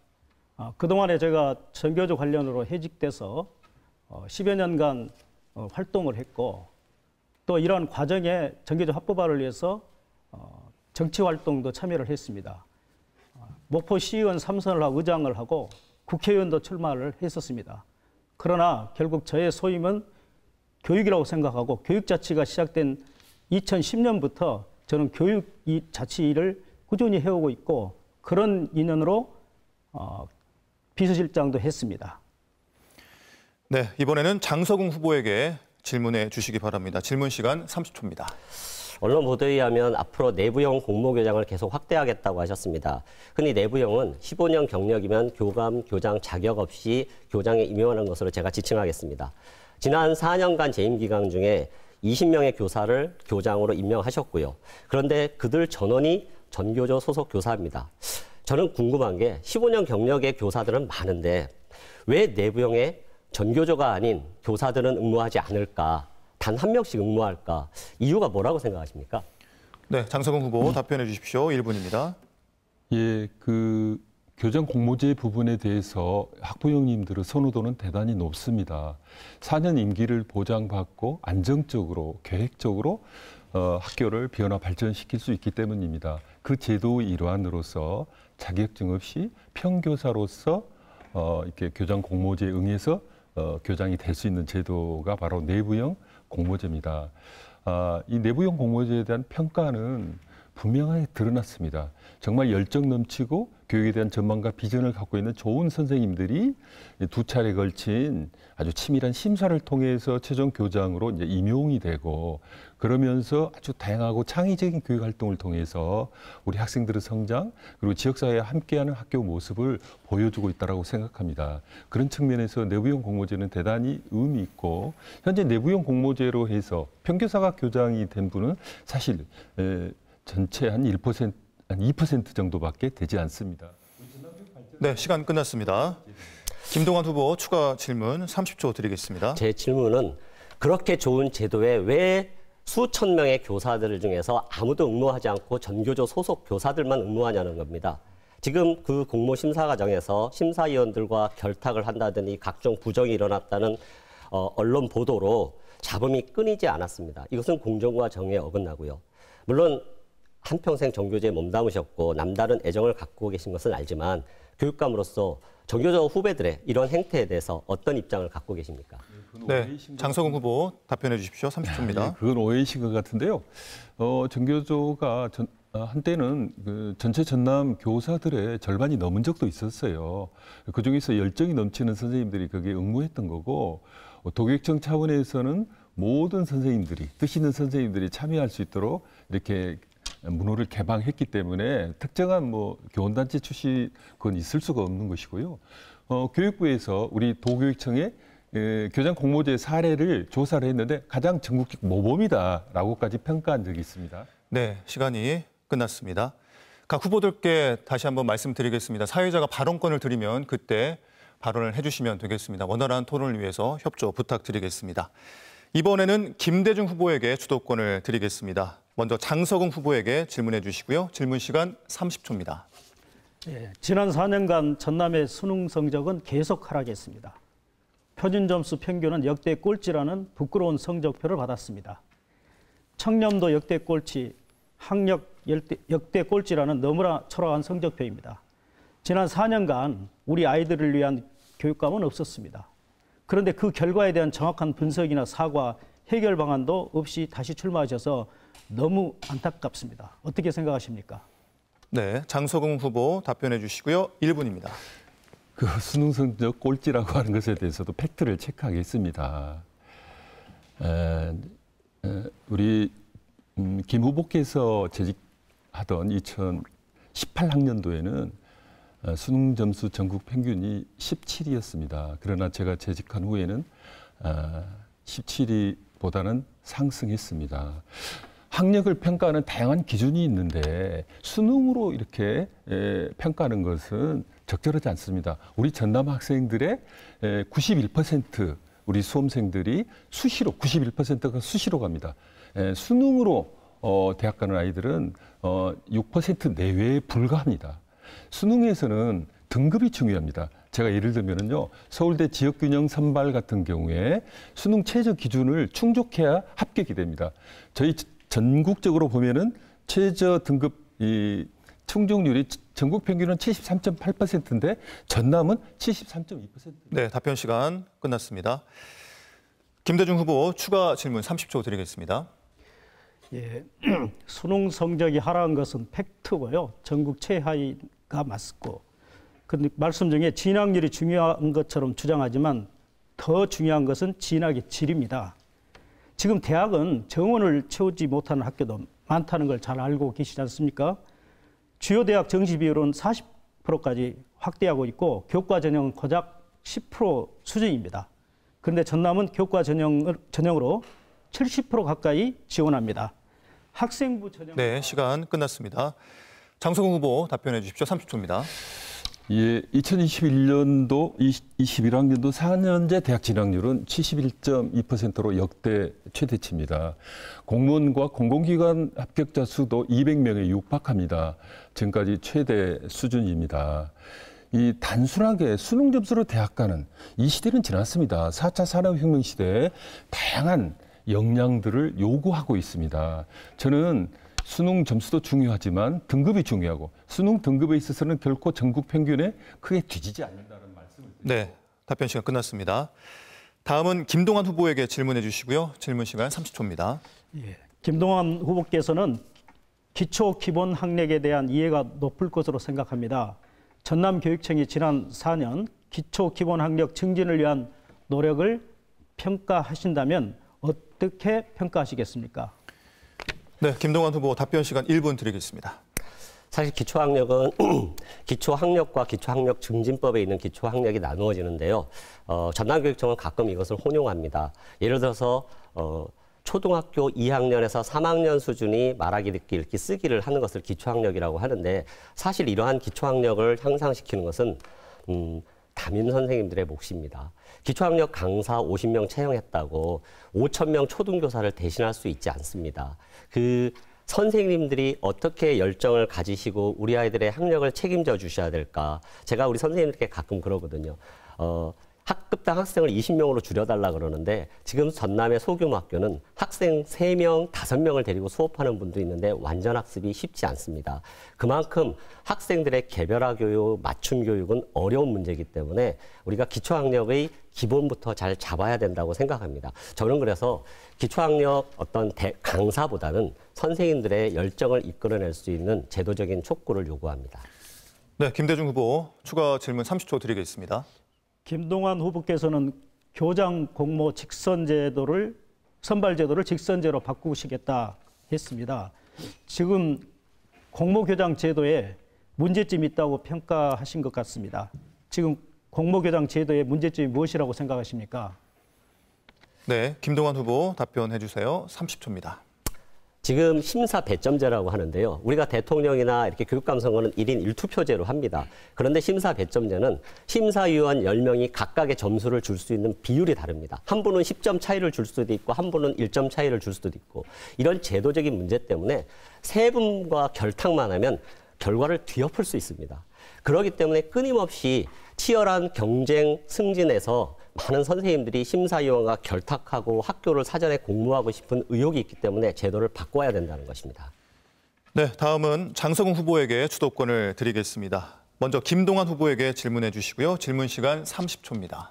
S3: 아, 그동안에 제가 전교조 관련으로 해직돼서 어, 10여 년간 어, 활동을 했고 또 이러한 과정에 전교조 합법화를 위해서 어, 정치 활동도 참여를 했습니다. 어, 목포 시의원 3선을 하고 의장을 하고 국회의원도 출마를 했었습니다. 그러나 결국 저의 소임은 교육이라고 생각하고 교육 자치가 시작된 2010년부터 저는 교육 이 자치 일을 꾸준히 해오고 있고 그런 인연으로 어, 비서실장도 했습니다.
S1: 네, 이번에는 장서궁 후보에게 질문해 주시기 바랍니다. 질문 시간 30초입니다.
S2: 언론 보도에 의하면 앞으로 내부형 공모교장을 계속 확대하겠다고 하셨습니다. 흔히 내부형은 15년 경력이면 교감, 교장 자격 없이 교장에 임용하는 것으로 제가 지칭하겠습니다. 지난 4년간 재임 기간 중에 20명의 교사를 교장으로 임명하셨고요. 그런데 그들 전원이 전교조 소속 교사입니다. 저는 궁금한 게 15년 경력의 교사들은 많은데 왜 내부형에 전교조가 아닌 교사들은 응모하지 않을까? 단 한 명씩 응모할까? 이유가 뭐라고 생각하십니까?
S1: 네, 장서궁 후보 답변해 주십시오. 1분입니다.
S4: 예, 그 교장 공모제 부분에 대해서 학부형님들의 선호도는 대단히 높습니다. 4년 임기를 보장받고 안정적으로 계획적으로 어, 학교를 변화 발전시킬 수 있기 때문입니다. 그 제도의 일환으로서 자격증 없이 평교사로서 어, 이렇게 교장 공모제에 응해서 어, 교장이 될 수 있는 제도가 바로 내부형 공모제입니다. 아, 이 내부형 공모제에 대한 평가는 분명하게 드러났습니다. 정말 열정 넘치고 교육에 대한 전망과 비전을 갖고 있는 좋은 선생님들이 두 차례 걸친 아주 치밀한 심사를 통해서 최종 교장으로 이제 임용이 되고 그러면서 아주 다양하고 창의적인 교육 활동을 통해서 우리 학생들의 성장 그리고 지역사회와 함께하는 학교 모습을 보여주고 있다라고 생각합니다. 그런 측면에서 내부형 공모제는 대단히 의미 있고 현재 내부형 공모제로 해서 평교사가 교장이 된 분은 사실 에, 전체 한 1%, 한 2% 정도밖에 되지 않습니다.
S1: 네, 시간 끝났습니다. 김동완 후보 추가 질문 30초 드리겠습니다.
S2: 제 질문은 그렇게 좋은 제도에 왜 수천 명의 교사들 중에서 아무도 응모하지 않고 전교조 소속 교사들만 응모하냐는 겁니다. 지금 그 공모 심사 과정에서 심사위원들과 결탁을 한다더니 각종 부정이 일어났다는 어, 언론 보도로 잡음이 끊이지 않았습니다. 이것은 공정과 정의에 어긋나고요. 물론 한평생 정교제에 몸담으셨고 남다른 애정을 갖고 계신 것은 알지만 교육감으로서 정교조 후배들의 이런 행태에 대해서 어떤 입장을 갖고 계십니까?
S1: 네, 장석훈 후보 답변해 주십시오. 30초입니다.
S4: 예, 그건 오해이신 것 같은데요. 어, 전교조가 전, 어, 한때는 그 전체 전남 교사들의 절반이 넘은 적도 있었어요. 그 중에서 열정이 넘치는 선생님들이 거기에 응모했던 거고 어, 도교육청 차원에서는 모든 선생님들이 뜻 있는 선생님들이 참여할 수 있도록 이렇게 문호를 개방했기 때문에 특정한 뭐 교원단체 출신 그건 있을 수가 없는 것이고요. 어, 교육부에서 우리 도교육청에 에, 교장 공모제 사례를 조사를 했는데 가장 전국적 모범이다라고까지 평가한 적이 있습니다.
S1: 네, 시간이 끝났습니다. 각 후보들께 다시 한번 말씀드리겠습니다. 사회자가 발언권을 드리면 그때 발언을 해주시면 되겠습니다. 원활한 토론을 위해서 협조 부탁드리겠습니다. 이번에는 김대중 후보에게 주도권을 드리겠습니다. 먼저 장석웅 후보에게 질문해 주시고요. 질문 시간 30초입니다.
S3: 예, 지난 4년간 전남의 수능 성적은 계속 하락했습니다. 표준 점수 평균은 역대 꼴찌라는 부끄러운 성적표를 받았습니다. 청렴도 역대 꼴찌, 학력 역대, 역대 꼴찌라는 너무나 초라한 성적표입니다. 지난 4년간 우리 아이들을 위한 교육감은 없었습니다. 그런데 그 결과에 대한 정확한 분석이나 사과, 해결 방안도 없이 다시 출마하셔서 너무 안타깝습니다. 어떻게 생각하십니까?
S1: 네, 장석웅 후보 답변해 주시고요. 1분입니다.
S4: 그 수능 성적 꼴찌라고 하는 것에 대해서도 팩트를 체크하겠습니다. 에, 에, 우리 음, 김 후보께서 재직하던 2018학년도에는 어, 수능 점수 전국 평균이 17이었습니다. 그러나 제가 재직한 후에는 어, 17위보다는 상승했습니다. 학력을 평가하는 다양한 기준이 있는데 수능으로 이렇게 에, 평가하는 것은 적절하지 않습니다. 우리 전남 학생들의 에, 91% 우리 수험생들이 수시로 91%가 수시로 갑니다. 에, 수능으로 어, 대학 가는 아이들은 어, 6% 내외에 불과합니다. 수능에서는 등급이 중요합니다. 제가 예를 들면은요, 서울대 지역균형 선발 같은 경우에 수능 최저 기준을 충족해야 합격이 됩니다. 저희 전국적으로 보면은 최저 등급 이 충족률이 전국 평균은 73.8%인데 전남은 73.2%입니다.
S1: 네, 답변 시간 끝났습니다. 김대중 후보 추가 질문 30초 드리겠습니다.
S3: 예, 수능 성적이 하락한 것은 팩트고요. 전국 최하위가 맞고. 근데 말씀 중에 진학률이 중요한 것처럼 주장하지만 더 중요한 것은 진학의 질입니다. 지금 대학은 정원을 채우지 못하는 학교도 많다는 걸 잘 알고 계시지 않습니까? 주요 대학 정시 비율은 40%까지 확대하고 있고 교과 전형은 고작 10% 수준입니다. 그런데 전남은 교과 전형을, 전형으로 70% 가까이 지원합니다. 학생부 전형
S1: 네, 시간 끝났습니다. 장성훈 후보 답변해 주십시오. 30초입니다.
S4: 예, 2021년도 21학년도 4년제 대학 진학률은 71.2%로 역대 최대치입니다. 공무원과 공공기관 합격자 수도 200명에 육박합니다. 지금까지 최대 수준입니다. 이 단순하게 수능 점수로 대학 가는 이 시대는 지났습니다. 4차 산업혁명 시대에 다양한 역량들을 요구하고 있습니다. 저는 수능 점수도 중요하지만 등급이 중요하고 수능 등급에 있어서는 결코 전국 평균에 크게 뒤지지 않는다는 말씀을 드립니다.
S1: 네, 답변 시간 끝났습니다. 다음은 김동완 후보에게 질문해 주시고요. 질문 시간 30초입니다.
S3: 예, 김동완 후보께서는 기초 기본 학력에 대한 이해가 높을 것으로 생각합니다. 전남교육청이 지난 4년 기초 기본 학력 증진을 위한 노력을 평가하신다면 어떻게 평가하시겠습니까?
S1: 네, 김동완 후보 답변 시간 1분 드리겠습니다.
S2: 사실 기초학력은 기초학력과 기초학력 증진법에 있는 기초학력이 나누어지는데요. 어, 전남교육청은 가끔 이것을 혼용합니다. 예를 들어서 어, 초등학교 2학년에서 3학년 수준이 말하기, 듣기, 읽기, 쓰기를 하는 것을 기초학력이라고 하는데 사실 이러한 기초학력을 향상시키는 것은 음, 담임 선생님들의 몫입니다. 기초학력 강사 50명 채용했다고 5천 명 초등교사를 대신할 수 있지 않습니다. 그 선생님들이 어떻게 열정을 가지시고 우리 아이들의 학력을 책임져 주셔야 될까? 제가 우리 선생님들께 가끔 그러거든요. 어, 학급당 학생을 20명으로 줄여달라 그러는데 지금 전남의 소규모 학교는 학생 3명, 5명을 데리고 수업하는 분도 있는데 완전 학습이 쉽지 않습니다. 그만큼 학생들의 개별화 교육, 맞춤 교육은 어려운 문제이기 때문에 우리가 기초학력의 기본부터 잘 잡아야 된다고 생각합니다. 저는 그래서 기초학력 어떤 대, 강사보다는 선생님들의 열정을 이끌어낼 수 있는 제도적인 촉구를 요구합니다.
S1: 네, 김대중 후보 추가 질문 30초 드리겠습니다.
S3: 김동완 후보께서는 교장 공모 직선 제도를 선발 제도를 직선제로 바꾸시겠다 했습니다. 지금 공모 교장 제도에 문제점이 있다고 평가하신 것 같습니다. 지금 공모 교장 제도의 문제점이 무엇이라고 생각하십니까?
S1: 네, 김동완 후보 답변해 주세요. 30초입니다.
S2: 지금 심사 배점제라고 하는데요. 우리가 대통령이나 이렇게 교육감 선거는 1인 1투표제로 합니다. 그런데 심사 배점제는 심사위원 10명이 각각의 점수를 줄 수 있는 비율이 다릅니다. 한 분은 10점 차이를 줄 수도 있고 한 분은 1점 차이를 줄 수도 있고 이런 제도적인 문제 때문에 세 분과 결탁만 하면 결과를 뒤엎을 수 있습니다. 그렇기 때문에 끊임없이 치열한 경쟁 승진에서 많은 선생님들이 심사위원과 결탁하고 학교를 사전에 공모하고 싶은 의혹이 있기 때문에 제도를 바꿔야 된다는 것입니다.
S1: 네, 다음은 장성훈 후보에게 주도권을 드리겠습니다. 먼저 김동완 후보에게 질문해 주시고요. 질문 시간 30초입니다.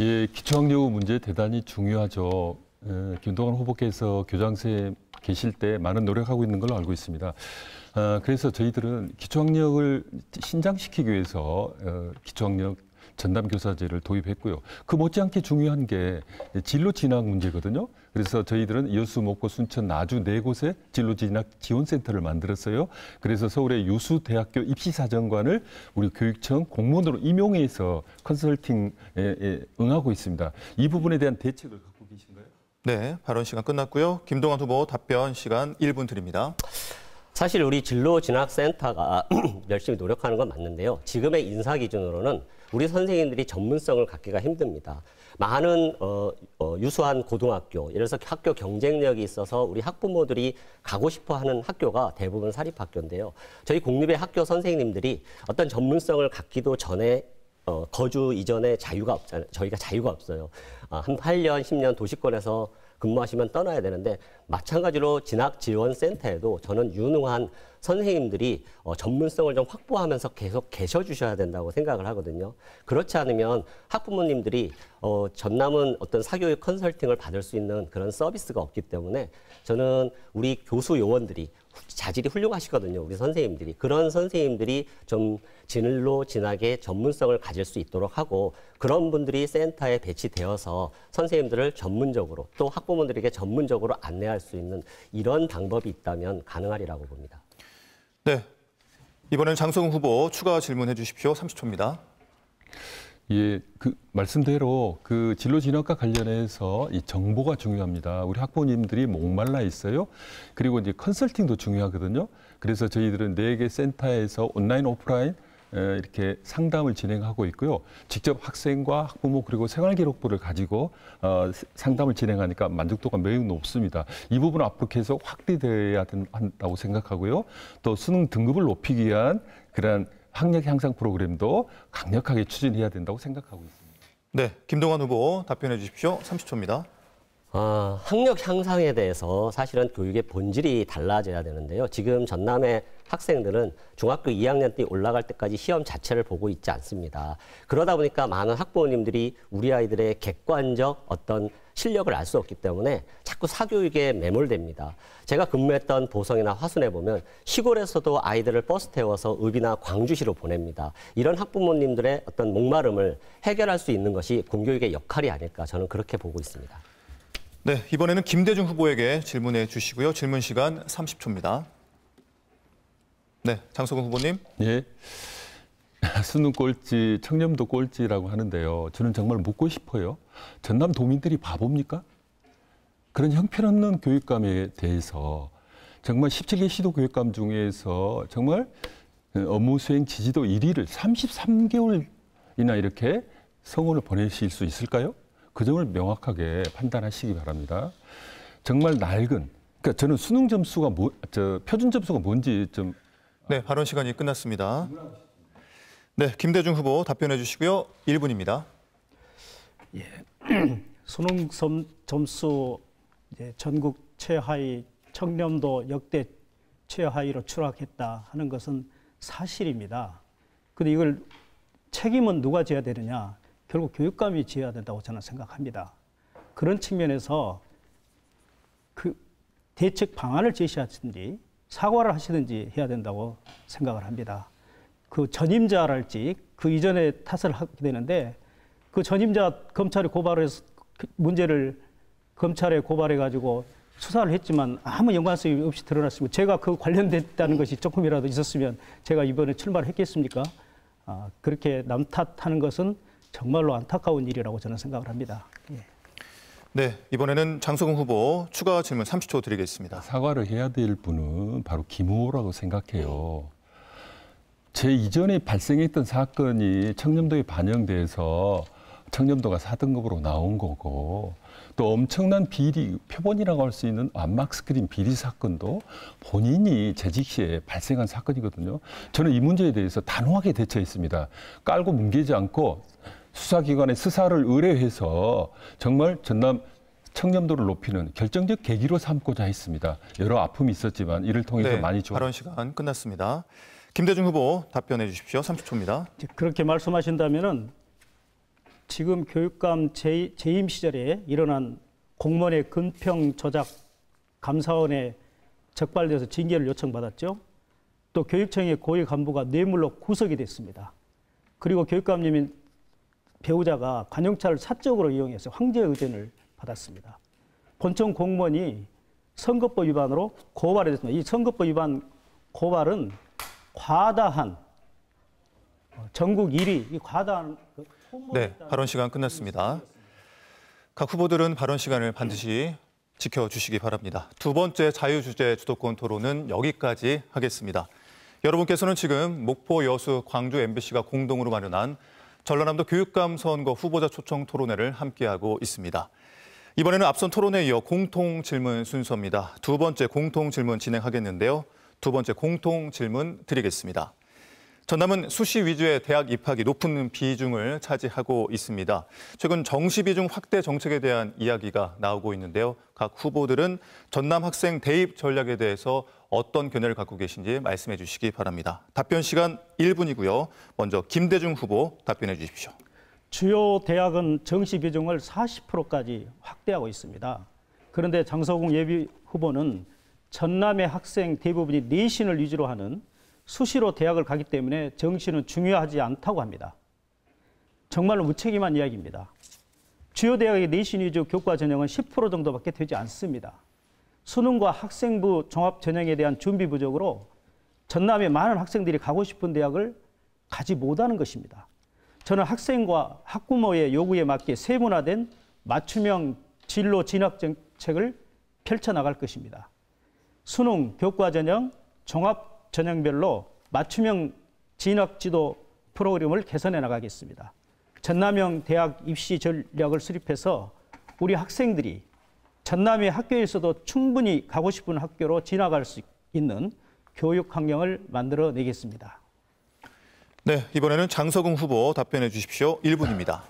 S4: 예, 기초학력 문제 대단히 중요하죠. 에, 김동완 후보께서 교장선생님 계실 때 많은 노력하고 있는 걸로 알고 있습니다. 아, 그래서 저희들은 기초학력을 신장시키기 위해서 어, 기초학력 전담 교사제를 도입했고요. 그 못지않게 중요한 게 진로 진학 문제거든요. 그래서 저희들은 여수, 목포, 순천, 나주 네 곳에 진로 진학 지원 센터를 만들었어요. 그래서 서울의 유수 대학교 입시 사정관을 우리 교육청 공무원으로 임용해서 컨설팅에 에, 응하고 있습니다. 이 부분에 대한 대책을 갖고 계신가요?
S1: 네, 발언 시간 끝났고요. 김동완 후보 답변 시간 1분 드립니다.
S2: 사실 우리 진로 진학센터가 열심히 노력하는 건 맞는데요. 지금의 인사 기준으로는 우리 선생님들이 전문성을 갖기가 힘듭니다. 많은 어, 어, 유수한 고등학교, 예를 들어서 학교 경쟁력이 있어서 우리 학부모들이 가고 싶어 하는 학교가 대부분 사립학교인데요. 저희 공립의 학교 선생님들이 어떤 전문성을 갖기도 전에 어, 거주 이전에 자유가 없잖아요. 저희가 자유가 없어요. 아, 한 8년, 10년 도시권에서 근무하시면 떠나야 되는데 마찬가지로 진학 지원 센터에도 저는 유능한 선생님들이 어, 전문성을 좀 확보하면서 계속 계셔 주셔야 된다고 생각을 하거든요. 그렇지 않으면 학부모님들이 어, 전남은 어떤 사교육 컨설팅을 받을 수 있는 그런 서비스가 없기 때문에 저는 우리 교수 요원들이 자질이 훌륭하시거든요. 우리 선생님들이. 그런 선생님들이 좀 진로 진학의 전문성을 가질 수 있도록 하고 그런 분들이 센터에 배치되어서 선생님들을 전문적으로 또 학부모들에게 전문적으로 안내할 수 있는 이런 방법이 있다면 가능하리라고 봅니다.
S1: 네, 이번엔 장성훈 후보 추가 질문해 주십시오. 30초입니다.
S4: 예, 그 말씀대로 그 진로 진학과 관련해서 이 정보가 중요합니다. 우리 학부모님들이 목말라 있어요. 그리고 이제 컨설팅도 중요하거든요. 그래서 저희들은 네 개 센터에서 온라인 오프라인 에, 이렇게 상담을 진행하고 있고요. 직접 학생과 학부모 그리고 생활기록부를 가지고 어, 상담을 진행하니까 만족도가 매우 높습니다. 이 부분은 앞으로 계속 확대돼야 한다고 생각하고요. 또 수능 등급을 높이기 위한 그러한 학력 향상 프로그램도 강력하게 추진해야 된다고 생각하고 있습니다.
S1: 네, 김동완 후보 답변해 주십시오. 30초입니다.
S2: 아, 학력 향상에 대해서 사실은 교육의 본질이 달라져야 되는데요. 지금 전남의 학생들은 중학교 2학년 때 올라갈 때까지 시험 자체를 보고 있지 않습니다. 그러다 보니까 많은 학부모님들이 우리 아이들의 객관적 어떤 실력을 알 수 없기 때문에 자꾸 사교육에 매몰됩니다. 제가 근무했던 보성이나 화순에 보면 시골에서도 아이들을 버스 태워서 읍이나 광주시로 보냅니다. 이런 학부모님들의 어떤 목마름을 해결할 수 있는 것이 공교육의 역할이 아닐까 저는 그렇게 보고 있습니다.
S1: 네, 이번에는 김대중 후보에게 질문해 주시고요. 질문 시간 30초입니다. 네, 장성훈 후보님.
S4: 예. 수능 꼴찌, 청렴도 꼴찌라고 하는데요. 저는 정말 묻고 싶어요. 전남 도민들이 바보입니까? 그런 형편없는 교육감에 대해서 정말 17개 시도 교육감 중에서 정말 업무 수행 지지도 1위를 33개월이나 이렇게 성원을 보내실 수 있을까요? 그 점을 명확하게 판단하시기 바랍니다. 정말 낡은, 그러니까 저는 수능 점수가 뭐, 저 표준 점수가 뭔지 좀
S1: 네, 발언 시간이 끝났습니다. 네, 김대중 후보 답변해 주시고요. 1분입니다.
S3: 수능 점- 점수 이제 전국 최하위 청렴도 역대 최하위로 추락했다 하는 것은 사실입니다. 근데 이걸 책임은 누가 져야 되느냐? 결국 교육감이 져야 된다고 저는 생각합니다. 그런 측면에서 그 대책 방안을 제시하든지 사과를 하시든지 해야 된다고 생각을 합니다. 그 전임자랄지 그 이전에 탓을 하게 되는데 그 전임자 검찰에 고발해서 그 문제를 검찰에 고발해 가지고 수사를 했지만 아무 연관성이 없이 드러났으면 제가 그 관련됐다는 것이 조금이라도 있었으면 제가 이번에 출마를 했겠습니까? 아, 그렇게 남 탓하는 것은 정말로 안타까운 일이라고 저는 생각을 합니다. 예.
S1: 네, 이번에는 장성훈 후보 추가 질문 30초 드리겠습니다.
S4: 사과를 해야 될 분은 바로 김 후보라고 생각해요. 제 이전에 발생했던 사건이 청렴도에 반영돼서 청렴도가 4등급으로 나온 거고 또 엄청난 비리, 표본이라고 할 수 있는 안막 스크린 비리 사건도 본인이 재직 시에 발생한 사건이거든요. 저는 이 문제에 대해서 단호하게 대처했습니다. 깔고 뭉개지 않고 수사기관에 수사를 의뢰해서 정말 전남 청렴도를 높이는 결정적 계기로 삼고자 했습니다. 여러 아픔이 있었지만 이를 통해서
S1: 네,
S4: 많이 좋아.
S1: 발언 시간 끝났습니다. 김대중 후보 답변해 주십시오. 30초입니다.
S3: 이제 그렇게 말씀하신다면은 지금 교육감 재, 재임 시절에 일어난 공무원의 근평 조작 감사원에 적발돼서 징계를 요청받았죠. 또 교육청의 고위 간부가 뇌물로 구속이 됐습니다. 그리고 교육감님인 배우자가 관용차를 사적으로 이용해서 황제 의전을 받았습니다. 본청 공무원이 선거법 위반으로 고발이 됐습니다. 이 선거법 위반 고발은 과다한 어, 전국 1위, 이 과다한 그
S1: 네, 발언 시간 끝났습니다. 각 후보들은 발언 시간을 반드시 지켜주시기 바랍니다. 두 번째 자유주제 주도권 토론은 여기까지 하겠습니다. 여러분께서는 지금 목포 여수 광주 MBC가 공동으로 마련한 전라남도 교육감 선거 후보자 초청 토론회를 함께하고 있습니다. 이번에는 앞선 토론에 이어 공통 질문 순서입니다. 두 번째 공통 질문 진행하겠는데요. 두 번째 공통 질문 드리겠습니다. 전남은 수시 위주의 대학 입학이 높은 비중을 차지하고 있습니다. 최근 정시 비중 확대 정책에 대한 이야기가 나오고 있는데요. 각 후보들은 전남 학생 대입 전략에 대해서 어떤 견해를 갖고 계신지 말씀해 주시기 바랍니다. 답변 시간 1분이고요. 먼저 김대중 후보 답변해 주십시오.
S3: 주요 대학은 정시 비중을 40%까지 확대하고 있습니다. 그런데 장서공 예비 후보는 전남의 학생 대부분이 내신을 위주로 하는 수시로 대학을 가기 때문에 정시는 중요하지 않다고 합니다. 정말로 무책임한 이야기입니다. 주요 대학의 내신 위주 교과 전형은 10% 정도밖에 되지 않습니다. 수능과 학생부 종합 전형에 대한 준비 부족으로 전남의 많은 학생들이 가고 싶은 대학을 가지 못하는 것입니다. 저는 학생과 학부모의 요구에 맞게 세분화된 맞춤형 진로 진학 정책을 펼쳐나갈 것입니다. 수능, 교과 전형, 종합 전형별로 맞춤형 진학 지도 프로그램을 개선해 나가겠습니다. 전남형 대학 입시 전략을 수립해서 우리 학생들이 전남의 학교에서도 충분히 가고 싶은 학교로 진학할 수 있는 교육 환경을 만들어 내겠습니다.
S1: 네, 이번에는 장서궁 후보 답변해 주십시오. 1분입니다.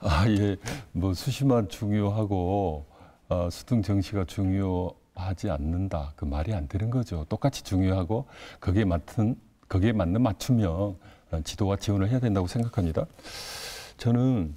S4: 아, 예. 뭐 수시만 중요하고 어, 수능 정시가 중요하지 않는다. 그 말이 안 되는 거죠. 똑같이 중요하고 거기에 맞는 거기에 맞는 맞춤형 어, 지도와 지원을 해야 된다고 생각합니다. 저는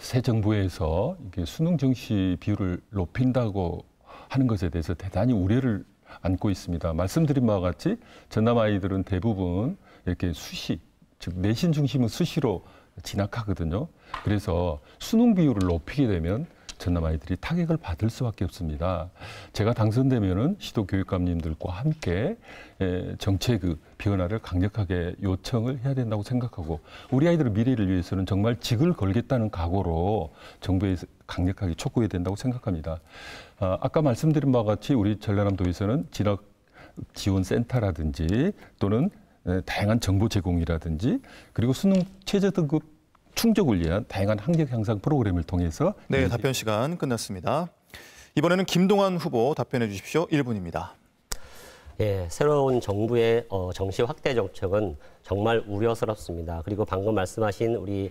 S4: 새 정부에서 이게 수능 정시 비율을 높인다고 하는 것에 대해서 대단히 우려를 안고 있습니다. 말씀드린 바와 같이 전남 아이들은 대부분 이렇게 수시, 즉 내신 중심은 수시로 진학하거든요. 그래서 수능 비율을 높이게 되면 전남 아이들이 타격을 받을 수밖에 없습니다. 제가 당선되면은 시도 교육감님들과 함께 에, 정책 그 변화를 강력하게 요청을 해야 된다고 생각하고 우리 아이들의 미래를 위해서는 정말 직을 걸겠다는 각오로 정부에 강력하게 촉구해야 된다고 생각합니다. 아, 아까 말씀드린 바와 같이 우리 전라남도에서는 진학 지원 센터라든지 또는 에, 다양한 정보 제공이라든지 그리고 수능 최저 등급 충족을 위한 다양한 학력 향상 프로그램을 통해서
S1: 네,
S4: 이-
S1: 답변 시간 끝났습니다. 이번에는 김동완 후보 답변해 주십시오. 1분입니다.
S2: 예, 새로운 정부의 어, 정시 확대 정책은 정말 우려스럽습니다. 그리고 방금 말씀하신 우리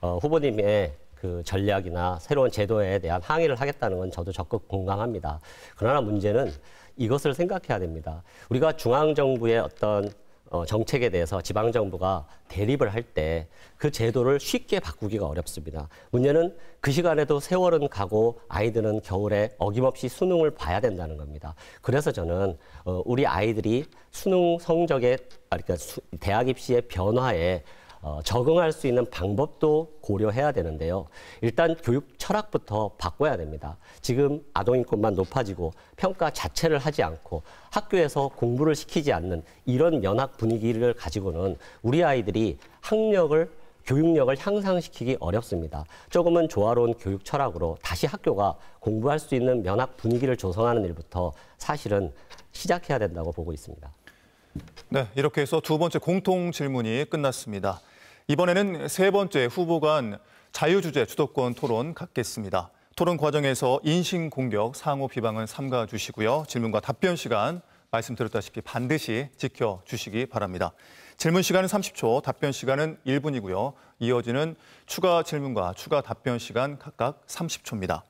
S2: 어, 후보님의 그그 전략이나 새로운 제도에 대한 항의를 하겠다는 건 저도 적극 공감합니다. 그러나 문제는 이것을 생각해야 됩니다. 우리가 중앙 정부의 어떤 어, 정책에 대해서 지방 정부가 대립을 할 때 그 제도를 쉽게 바꾸기가 어렵습니다. 문제는 그 시간에도 세월은 가고 아이들은 겨울에 어김없이 수능을 봐야 된다는 겁니다. 그래서 저는 어, 우리 아이들이 수능 성적의 아, 그러니까 수- 대학 입시의 변화에 어, 적응할 수 있는 방법도 고려해야 되는데요. 일단 교육 철학부터 바꿔야 됩니다. 지금 아동 인권만 높아지고 평가 자체를 하지 않고 학교에서 공부를 시키지 않는 이런 면학 분위기를 가지고는 우리 아이들이 학력을 교육력을 향상시키기 어렵습니다. 조금은 조화로운 교육 철학으로 다시 학교가 공부할 수 있는 면학 분위기를 조성하는 일부터 사실은 시작해야 된다고 보고 있습니다.
S1: 네, 이렇게 해서 두 번째 공통 질문이 끝났습니다. 이번에는 세 번째 후보 간 자유주제 주도권 토론 갖겠습니다. 토론 과정에서 인신 공격, 상호 비방은 삼가 주시고요. 질문과 답변 시간 말씀드렸다시피 반드시 지켜 주시기 바랍니다. 질문 시간은 30초, 답변 시간은 1분이고요. 이어지는 추가 질문과 추가 답변 시간 각각 30초입니다.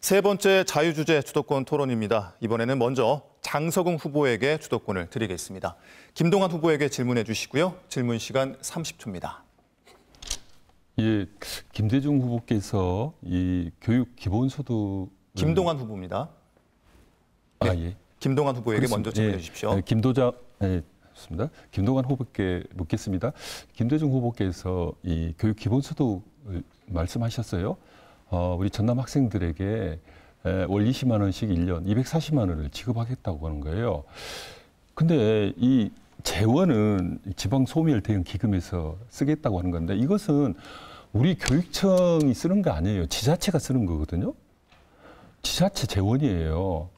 S1: 세 번째 자유주제 주도권 토론입니다. 이번에는 먼저 장석웅 후보에게 주도권을 드리겠습니다. 김동완 후보에게 질문해 주시고요. 질문 시간 30초입니다.
S4: 예, 김대중 후보께서 이 교육 기본소득
S1: 김동완 후보입니다.
S4: 아 예.
S1: 김동완 후보에게 먼저
S4: 그렇습니다.
S1: 질문해
S4: 예,
S1: 주십시오.
S4: 예, 김도장 예, 좋습니다. 김동완 후보께 묻겠습니다. 김대중 후보께서 이 교육 기본소득을 말씀하셨어요. 어, 우리 전남 학생들에게 에, 월 20만 원씩 1년 240만 원을 지급하겠다고 하는 거예요. 근데 이 재원은 지방 소멸 대응 기금에서 쓰겠다고 하는 건데 이것은 우리 교육청이 쓰는 거 아니에요. 지자체가 쓰는 거거든요. 지자체 재원이에요.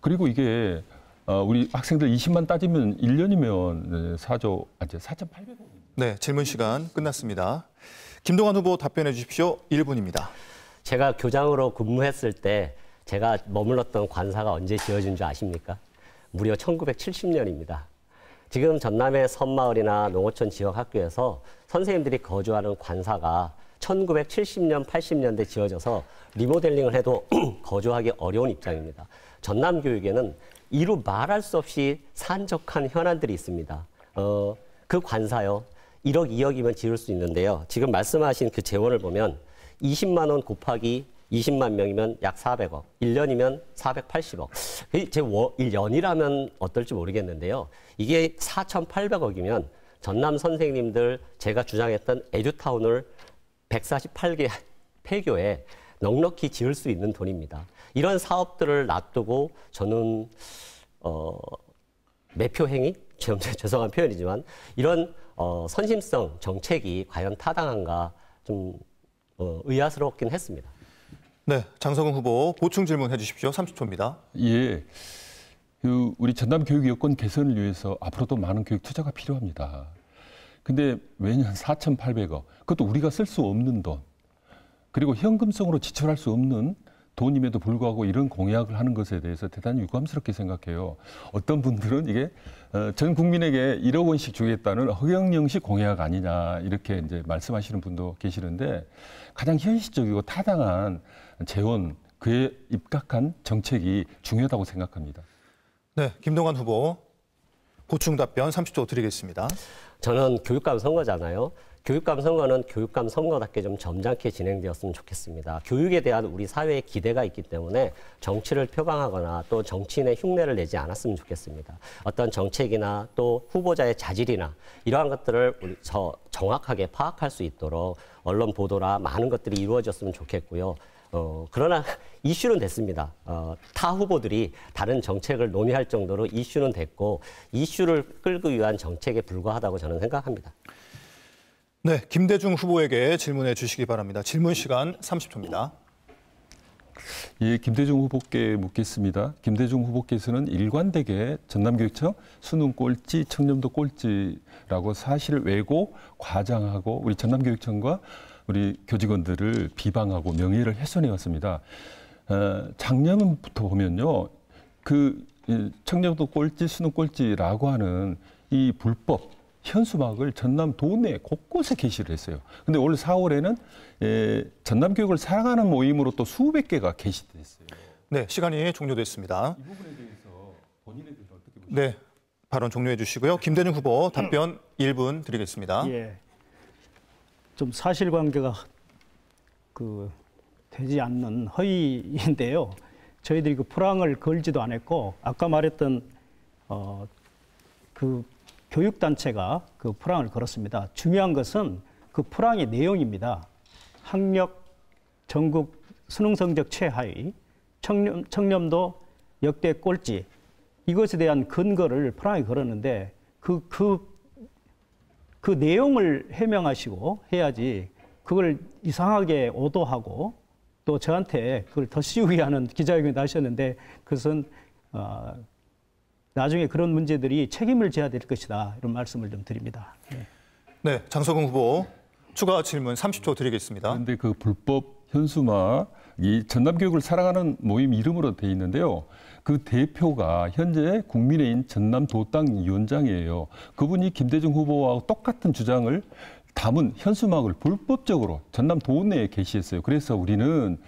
S4: 그리고 이게 어, 우리 학생들 20만 따지면 1년이면 4조, 아, 이제 4,800원.
S1: 네, 질문 시간 끝났습니다. 김동완 후보 답변해 주십시오. 1분입니다.
S2: 제가 교장으로 근무했을 때 제가 머물렀던 관사가 언제 지어진 줄 아십니까? 무려 1970년입니다. 지금 전남의 섬마을이나 농어촌 지역 학교에서 선생님들이 거주하는 관사가 1970년, 80년대 지어져서 리모델링을 해도 거주하기 어려운 입장입니다. 전남 교육에는 이루 말할 수 없이 산적한 현안들이 있습니다. 어, 그 관사요. 1억, 2억이면 지을 수 있는데요. 지금 말씀하신 그 재원을 보면 20만 원 곱하기 20만 명이면 약 400억, 1년이면 480억. 제 1년이라면 어떨지 모르겠는데요. 이게 4,800억이면 전남 선생님들 제가 주장했던 에듀타운을 148개 폐교에 넉넉히 지을 수 있는 돈입니다. 이런 사업들을 놔두고 저는 어, 매표 행위 좀 죄송한 표현이지만 이런 어, 선심성 정책이 과연 타당한가 좀 어, 의아스럽긴 했습니다.
S1: 네, 장석웅 후보 보충 질문 해 주십시오. 30초입니다.
S4: 예. 그 우리 전남 교육 여건 개선을 위해서 앞으로도 많은 교육 투자가 필요합니다. 근데 매년 4,800억, 그것도 우리가 쓸 수 없는 돈, 그리고 현금성으로 지출할 수 없는 돈임에도 불구하고 이런 공약을 하는 것에 대해서 대단히 유감스럽게 생각해요. 어떤 분들은 이게 어, 전 국민에게 1억 원씩 주겠다는 허경영식 공약 아니냐 이렇게 이제 말씀하시는 분도 계시는데 가장 현실적이고 타당한 재원 그에 입각한 정책이 중요하다고 생각합니다.
S1: 네, 김동완 후보 보충 답변 30초 드리겠습니다.
S2: 저는 교육감 선거잖아요. 교육감 선거는 교육감 선거답게 좀 점잖게 진행되었으면 좋겠습니다. 교육에 대한 우리 사회의 기대가 있기 때문에 정치를 표방하거나 또 정치인의 흉내를 내지 않았으면 좋겠습니다. 어떤 정책이나 또 후보자의 자질이나 이러한 것들을 저 정확하게 파악할 수 있도록 언론 보도나 많은 것들이 이루어졌으면 좋겠고요. 어, 그러나 이슈는 됐습니다. 어, 타 후보들이 다른 정책을 논의할 정도로 이슈는 됐고 이슈를 끌기 위한 정책에 불과하다고 저는 생각합니다.
S1: 네, 김대중 후보에게 질문해 주시기 바랍니다. 질문 시간 30초입니다.
S4: 예, 김대중 후보께 묻겠습니다. 김대중 후보께서는 일관되게 전남교육청 수능 꼴찌, 청렴도 꼴찌라고 사실을 왜고 과장하고 우리 전남교육청과 우리 교직원들을 비방하고 명예를 훼손해 왔습니다. 어, 작년부터 보면요, 그이 청렴도 꼴찌, 수능 꼴찌라고 하는 이 불법 현수막을 전남 도내 곳곳에 게시를 했어요. 근데 올 4월에는 에, 전남 교육을 사랑하는 모임으로 또 수백 개가 게시됐어요.
S1: 네, 시간이 종료됐습니다.
S4: 이 부분에 대해서 본인에 대해서 어떻게 보십니까?
S1: 네, 발언 종료해 주시고요. 김대중 후보 답변 1분 드리겠습니다.
S3: 예. 좀 사실관계가 그 되지 않는 허위인데요. 저희들이 그 프랑을 걸지도 않았고 아까 말했던 어 그 교육 단체가 그 프랑을 걸었습니다. 중요한 것은 그 프랑의 내용입니다. 학력 전국 수능 성적 최하위, 청렴, 청렴도 역대 꼴찌 이것에 대한 근거를 프랑이 걸었는데 그, 그, 그 내용을 해명하시고 해야지 그걸 이상하게 오도하고 또 저한테 그걸 더 씌우게 하는 기자회견을 하셨는데 그것은 어, 나중에 그런 문제들이 책임을 져야 될 것이다 이런 말씀을 좀 드립니다. 예.
S1: 네, 장석웅 후보 추가 질문 30초 드리겠습니다.
S4: 그런데 그 불법 현수막 이 전남 교육을 사랑하는 모임 이름으로 돼 있는데요. 그 대표가 현재 국민의힘 전남 도당 위원장이에요. 그분이 김대중 후보와 똑같은 주장을 담은 현수막을 불법적으로 전남 도내에 게시했어요. 그래서 우리는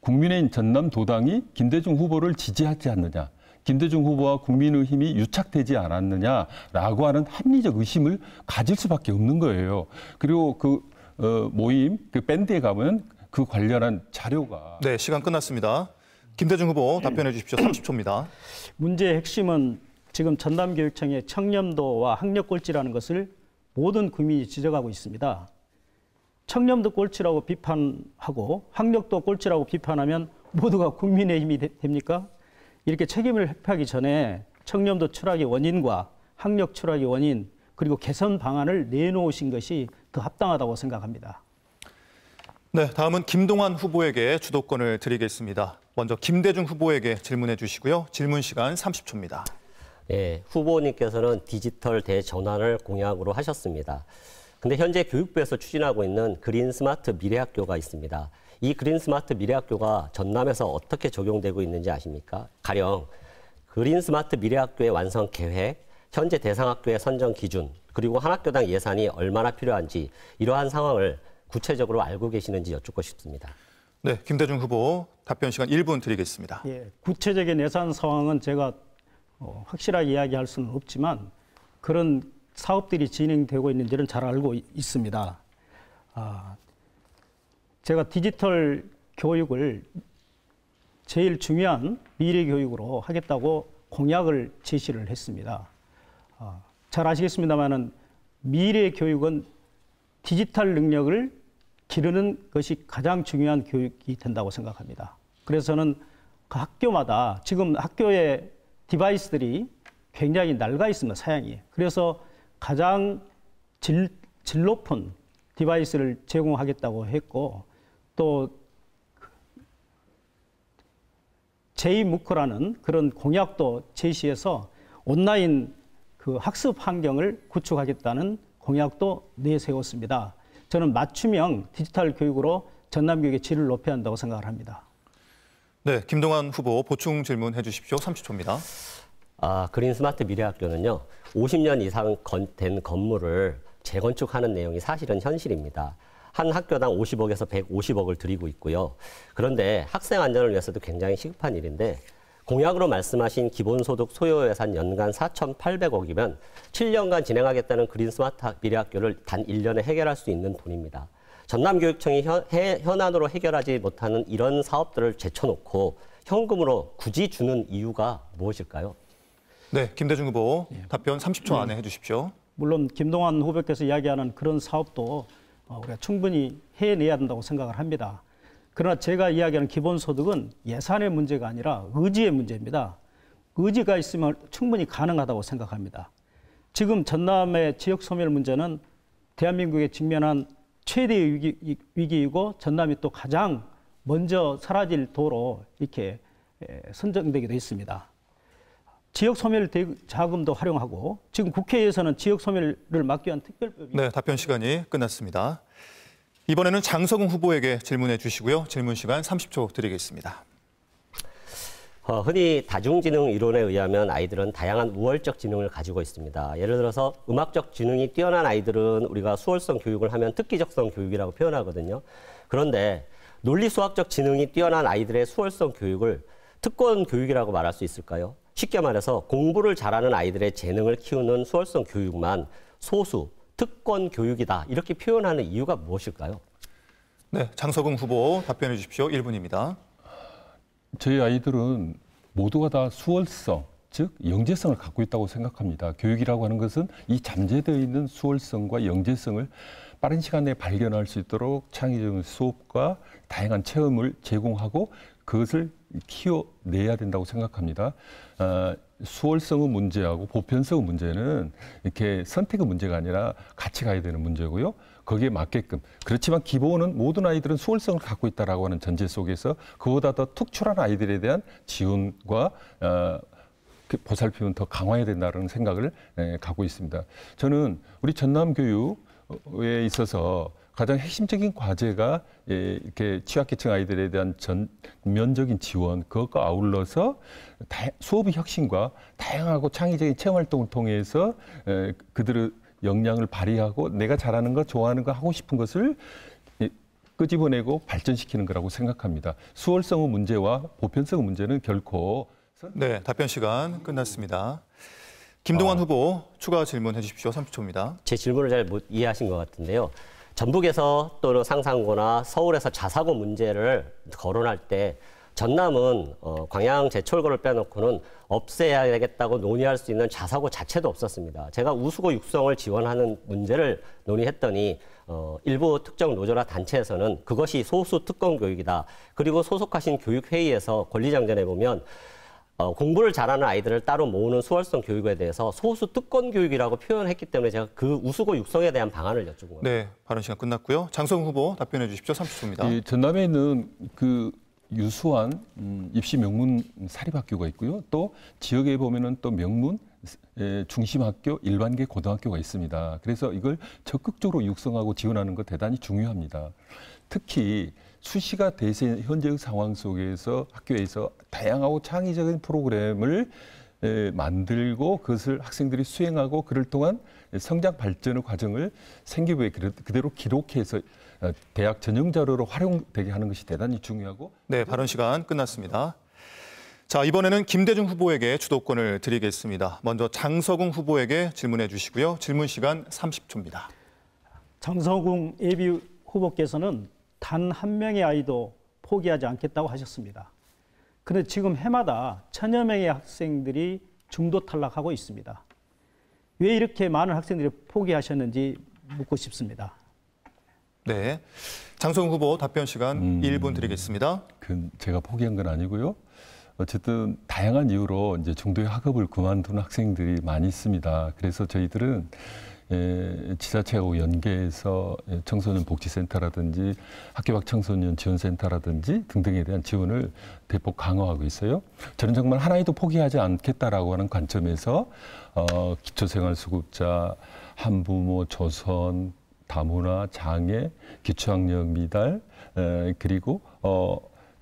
S4: 국민의힘 전남 도당이 김대중 후보를 지지하지 않느냐. 김대중 후보와 국민의힘이 유착되지 않았느냐라고 하는 합리적 의심을 가질 수밖에 없는 거예요. 그리고 그 어, 모임 그 밴드에 가면 그 관련한 자료가
S1: 네, 시간 끝났습니다. 김대중 후보 답변해 주십시오. 30초입니다.
S3: 문제의 핵심은 지금 전남교육청의 청렴도와 학력 꼴찌라는 것을 모든 국민이 지적하고 있습니다. 청렴도 꼴찌라고 비판하고 학력도 꼴찌라고 비판하면 모두가 국민의 힘이 되- 됩니까? 이렇게 책임을 회피하기 전에 청렴도 추락의 원인과 학력 추락의 원인 그리고 개선 방안을 내놓으신 것이 더 합당하다고 생각합니다.
S1: 네, 다음은 김동환 후보에게 주도권을 드리겠습니다. 먼저 김대중 후보에게 질문해 주시고요. 질문 시간 30초입니다.
S2: 예, 후보님께서는 디지털 대전환을 공약으로 하셨습니다. 근데 현재 교육부에서 추진하고 있는 그린 스마트 미래학교가 있습니다. 이 그린 스마트 미래학교가 전남에서 어떻게 적용되고 있는지 아십니까? 가령 그린 스마트 미래학교의 완성 계획, 현재 대상 학교의 선정 기준, 그리고 한 학교당 예산이 얼마나 필요한지 이러한 상황을 구체적으로 알고 계시는지 여쭙고 싶습니다.
S1: 네, 김대중 후보 답변 시간 1분 드리겠습니다.
S3: 예, 구체적인 예산 상황은 제가 어, 확실하게 이야기할 수는 없지만 그런 사업들이 진행되고 있는지는 잘 알고 이- 있습니다. 아, 제가 디지털 교육을 제일 중요한 미래 교육으로 하겠다고 공약을 제시를 했습니다. 아, 잘 아시겠습니다만은 미래 교육은 디지털 능력을 기르는 것이 가장 중요한 교육이 된다고 생각합니다. 그래서 저는 그 학교마다 지금 학교의 디바이스들이 굉장히 낡아 있습니다, 사양이. 그래서 가장 질, 질 높은 device를 제공하겠다고 했고 또 J-MOOC라는 그런 공약도 제시해서 온라인 그 학습 환경을 구축하겠다는 공약도 내세웠습니다. 저는 맞춤형 디지털 교육으로 전남 교육의 질을 높여야 한다고 생각을 합니다.
S1: 네, 김동환 후보 보충 질문해 주십시오. 30초입니다.
S2: 아, 그린 스마트 미래학교는요, 50년 이상 건- 된 건물을 재건축하는 내용이 사실은 현실입니다. 한 학교당 50억에서 150억을 들이고 있고요. 그런데 학생 안전을 위해서도 굉장히 시급한 일인데, 공약으로 말씀하신 기본소득 소요 예산 연간 4,800억이면 7년간 진행하겠다는 그린 스마트 미래학교를 단 1년에 해결할 수 있는 돈입니다. 전남교육청이 현, 해- 현안으로 해결하지 못하는 이런 사업들을 제쳐놓고 현금으로 굳이 주는 이유가 무엇일까요?
S1: 네, 김대중 후보 답변 30초 안에 해 주십시오.
S3: 물론 김동완 후보께서 이야기하는 그런 사업도 어, 우리가 충분히 해내야 된다고 생각을 합니다. 그러나 제가 이야기하는 기본소득은 예산의 문제가 아니라 의지의 문제입니다. 의지가 있으면 충분히 가능하다고 생각합니다. 지금 전남의 지역 소멸 문제는 대한민국에 직면한 최대의 위기, 위기이고 전남이 또 가장 먼저 사라질 도로 이렇게 에, 선정되기도 했습니다. 지역 소멸 대- 자금도 활용하고 지금 국회에서는 지역 소멸을 막기 위한 특별법이
S1: 네, 답변 시간이 끝났습니다. 이번에는 장석웅 후보에게 질문해 주시고요. 질문 시간 30초 드리겠습니다.
S2: 어, 흔히 다중지능 이론에 의하면 아이들은 다양한 우월적 지능을 가지고 있습니다. 예를 들어서 음악적 지능이 뛰어난 아이들은 우리가 수월성 교육을 하면 특기적성 교육이라고 표현하거든요. 그런데 논리 수학적 지능이 뛰어난 아이들의 수월성 교육을 특권 교육이라고 말할 수 있을까요? 쉽게 말해서 공부를 잘하는 아이들의 재능을 키우는 수월성 교육만 소수 특권 교육이다. 이렇게 표현하는 이유가 무엇일까요?
S1: 네, 장석웅 후보 답변해 주십시오. 1분입니다.
S4: 저희 아이들은 모두가 다 수월성, 즉 영재성을 갖고 있다고 생각합니다. 교육이라고 하는 것은 이 잠재되어 있는 수월성과 영재성을 빠른 시간 내에 발견할 수 있도록 창의적인 수업과 다양한 체험을 제공하고 그것을 키워내야 된다고 생각합니다. 아, 수월성의 문제하고 보편성의 문제는 이렇게 선택의 문제가 아니라 같이 가야 되는 문제고요. 거기에 맞게끔 그렇지만 기본은 모든 아이들은 수월성을 갖고 있다라고 하는 전제 속에서 그보다 더 특출한 아이들에 대한 지원과 어, 그 보살핌은 더 강화해야 된다는 생각을 에, 갖고 있습니다. 저는 우리 전남 교육에 있어서 가장 핵심적인 과제가 예, 이렇게 취약계층 아이들에 대한 전면적인 지원 그것과 아울러서 다, 수업의 혁신과 다양하고 창의적인 체험 활동을 통해서 에, 그들의 역량을 발휘하고 내가 잘하는 거 좋아하는 거 하고 싶은 것을 이, 끄집어내고 발전시키는 거라고 생각합니다. 수월성의 문제와 보편성의 문제는 결코
S1: 네, 답변 시간 끝났습니다. 김동완 후보 추가 질문해 주십시오. 30초입니다.
S2: 제 질문을 잘 못 이해하신 것 같은데요. 전북에서 또는 상산고나 서울에서 자사고 문제를 거론할 때 전남은 어, 광양 제철고를 빼놓고는 없애야 되겠다고 논의할 수 있는 자사고 자체도 없었습니다. 제가 우수고 육성을 지원하는 문제를 논의했더니 어, 일부 특정 노조나 단체에서는 그것이 소수 특권 교육이다. 그리고 소속하신 교육회의에서 권리장전에 보면 어, 공부를 잘하는 아이들을 따로 모으는 수월성 교육에 대해서 소수 특권 교육이라고 표현했기 때문에 제가 그 우수고 육성에 대한 방안을 여쭤본 겁니다.
S1: 네, 발언 시간 끝났고요. 장성웅 후보 답변해 주십시오. 30초입니다.
S4: 이 전남에 있는 그 유수한 음, 입시 명문 사립학교가 있고요. 또 지역에 보면은 또 명문 에, 중심학교, 일반계 고등학교가 있습니다. 그래서 이걸 적극적으로 육성하고 지원하는 것 대단히 중요합니다. 특히 수시가 대세 현재의 상황 속에서 학교에서 다양하고 창의적인 프로그램을 에, 만들고 그것을 학생들이 수행하고 그를 통한 성장 발전의 과정을 생기부에 그대- 그대로 기록해서 어, 대학 전형 자료로 활용되게 하는 것이 대단히 중요하고
S1: 네, 발언 시간 끝났습니다. 자, 이번에는 김대중 후보에게 주도권을 드리겠습니다. 먼저 장석웅 후보에게 질문해 주시고요. 질문 시간 30초입니다.
S3: 장성궁 예비 후보께서는 단 한 명의 아이도 포기하지 않겠다고 하셨습니다. 그런데 지금 해마다 천여 명의 학생들이 중도 탈락하고 있습니다. 왜 이렇게 많은 학생들이 포기하셨는지 묻고 싶습니다.
S1: 네. 장성웅 후보 답변 시간
S4: 음.
S1: 1분 드리겠습니다.
S4: 그 제가 포기한 건 아니고요. 어쨌든 다양한 이유로 이제 중도의 학업을 그만둔 학생들이 많이 있습니다. 그래서 저희들은 에, 지자체하고 연계해서 예, 청소년 복지센터라든지 학교 밖 청소년 지원센터라든지 등등에 대한 지원을 대폭 강화하고 있어요. 저는 정말 하나에도 포기하지 않겠다라고 하는 관점에서 어, 기초생활수급자, 한부모, 조선, 다문화, 장애, 기초학력 미달, 에, 그리고 어,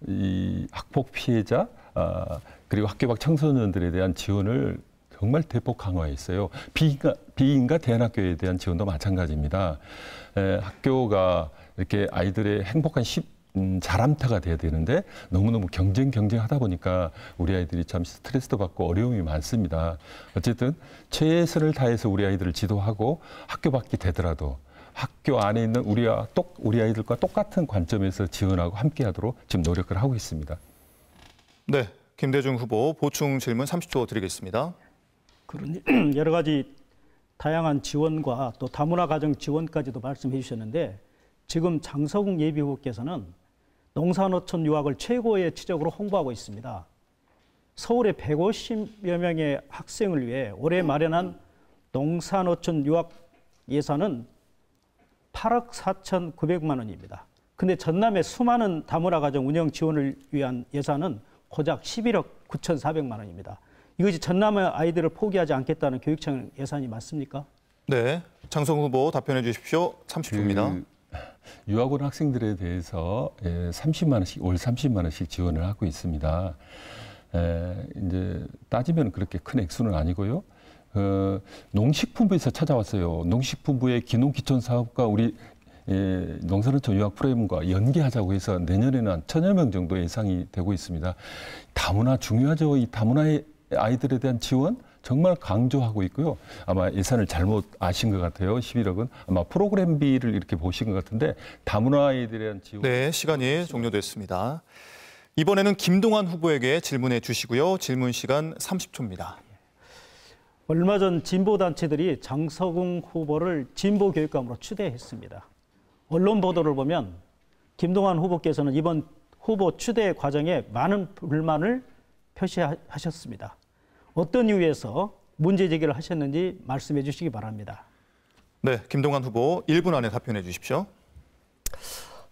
S4: 이 학폭 피해자, 아, 그리고 학교 밖 청소년들에 대한 지원을 정말 대폭 강화했어요. 비인가, 비인가 대안학교에 대한 지원도 마찬가지입니다. 에, 학교가 이렇게 아이들의 행복한 시, 음, 자람터가 돼야 되는데 너무너무 경쟁 경쟁하다 보니까 우리 아이들이 참 스트레스도 받고 어려움이 많습니다. 어쨌든 최선을 다해서 우리 아이들을 지도하고 학교 밖이 되더라도 학교 안에 있는 우리와 똑 우리 아이들과 똑같은 관점에서 지원하고 함께하도록 지금 노력을 하고 있습니다.
S1: 네. 김대중 후보 보충 질문 30초 드리겠습니다.
S3: 그런 여러 가지 다양한 지원과 또 다문화 가정 지원까지도 말씀해 주셨는데 지금 장서궁 예비 후보께서는 농산어촌 유학을 최고의 지적으로 홍보하고 있습니다. 서울의 150여 명의 학생을 위해 올해 마련한 농산어촌 유학 예산은 8억 4,900만 원입니다. 근데 전남의 수많은 다문화 가정 운영 지원을 위한 예산은 고작 11억 9,400만 원입니다. 이것이 전남의 아이들을 포기하지 않겠다는 교육청 예산이 맞습니까?
S1: 네. 장성웅 후보 답변해 주십시오. 30초입니다.
S4: 그 유학원 학생들에 대해서 예, 30만 원씩 올 30만 원씩 지원을 하고 있습니다. 에, 이제 따지면 그렇게 큰 액수는 아니고요. 어, 농식품부에서 찾아왔어요. 농식품부의 기농기촌 사업과 우리 예, 농산어촌 유학 프로그램과 연계하자고 해서 내년에는 한 천여 명 정도 예상이 되고 있습니다. 다문화 중요하죠. 이 다문화의 아이들에 대한 지원 정말 강조하고 있고요. 아마 예산을 잘못 아신 것 같아요. 11억은 아마 프로그램비를 이렇게 보신 것 같은데 다문화 아이들에 대한 지원.
S1: 네, 시간이 종료됐습니다. 이번에는 김동완 후보에게 질문해 주시고요. 질문 시간 30초입니다.
S3: 얼마 전 진보 단체들이 장서궁 후보를 진보 교육감으로 추대했습니다. 언론 보도를 보면 김동완 후보께서는 이번 후보 추대 과정에 많은 불만을 표시하셨습니다. 어떤 이유에서 문제 제기를 하셨는지 말씀해 주시기 바랍니다.
S1: 네, 김동완 후보 1분 안에 답변해 주십시오.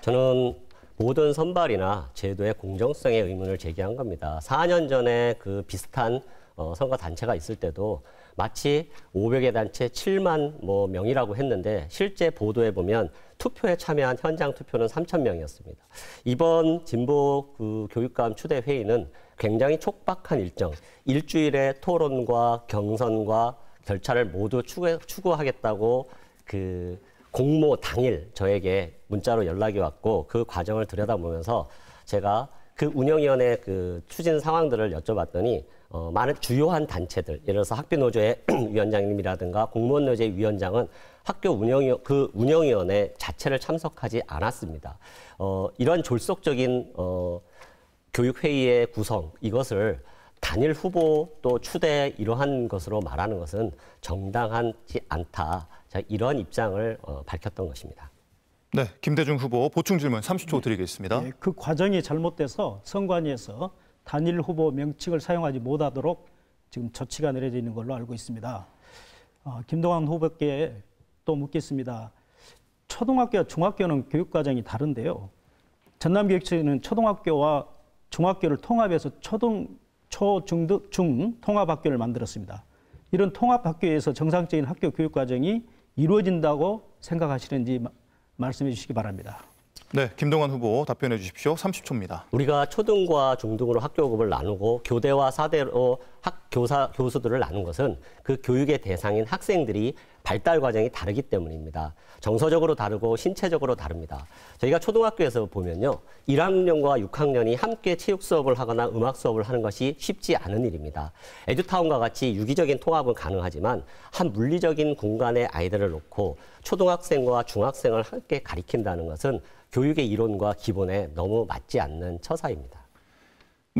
S2: 저는 모든 선발이나 제도의 공정성에 의문을 제기한 겁니다. 4년 전에 그 비슷한 어, 선거 단체가 있을 때도 마치 500개 단체 7만 뭐 명이라고 했는데 실제 보도에 보면 투표에 참여한 현장 투표는 3천 명이었습니다. 이번 진보 그 교육감 추대 회의는 굉장히 촉박한 일정, 일주일의 토론과 경선과 결차를 모두 추구, 추구 하겠다고 그 공모 당일 저에게 문자로 연락이 왔고 그 과정을 들여다보면서 제가 그 운영위원회 그 추진 상황들을 여쭤봤더니 어, 많은 주요한 단체들, 예를 들어서 학교노조의 위원장님이라든가 공무원노조 위원장은 학교 운영위 그 운영위원회 자체를 참석하지 않았습니다. 어, 이런 졸속적인 어, 교육회의의 구성 이것을 단일 후보 또 추대 이러한 것으로 말하는 것은 정당하지 않다. 자, 이런 입장을 어, 밝혔던 것입니다.
S1: 네, 김대중 후보 보충 질문 30초 드리겠습니다.
S3: 예, 그 과정이 잘못돼서 선관위에서 단일 후보 명칭을 사용하지 못하도록 지금 조치가 내려져 있는 걸로 알고 있습니다. 어, 김동완 후보께 또 묻겠습니다. 초등학교와 중학교는 교육 과정이 다른데요. 전남교육청은 초등학교와 중학교를 통합해서 초등 초, 중, 중 통합학교를 만들었습니다. 이런 통합학교에서 정상적인 학교 교육 과정이 이루어진다고 생각하시는지 마- 말씀해 주시기 바랍니다.
S1: 네, 김동완 후보 답변해 주십시오. 30초입니다.
S2: 우리가 초등과 중등으로 학교급을 나누고 교대와 사대로 학 교사 교수들을 나눈 것은 그 교육의 대상인 학생들이 발달 과정이 다르기 때문입니다. 정서적으로 다르고 신체적으로 다릅니다. 저희가 초등학교에서 보면요. 1학년과 6학년이 함께 체육 수업을 하거나 음악 수업을 하는 것이 쉽지 않은 일입니다. 에듀타운과 같이 유기적인 통합은 가능하지만 한 물리적인 공간에 아이들을 놓고 초등학생과 중학생을 함께 가리킨다는 것은 교육의 이론과 기본에 너무 맞지 않는 처사입니다.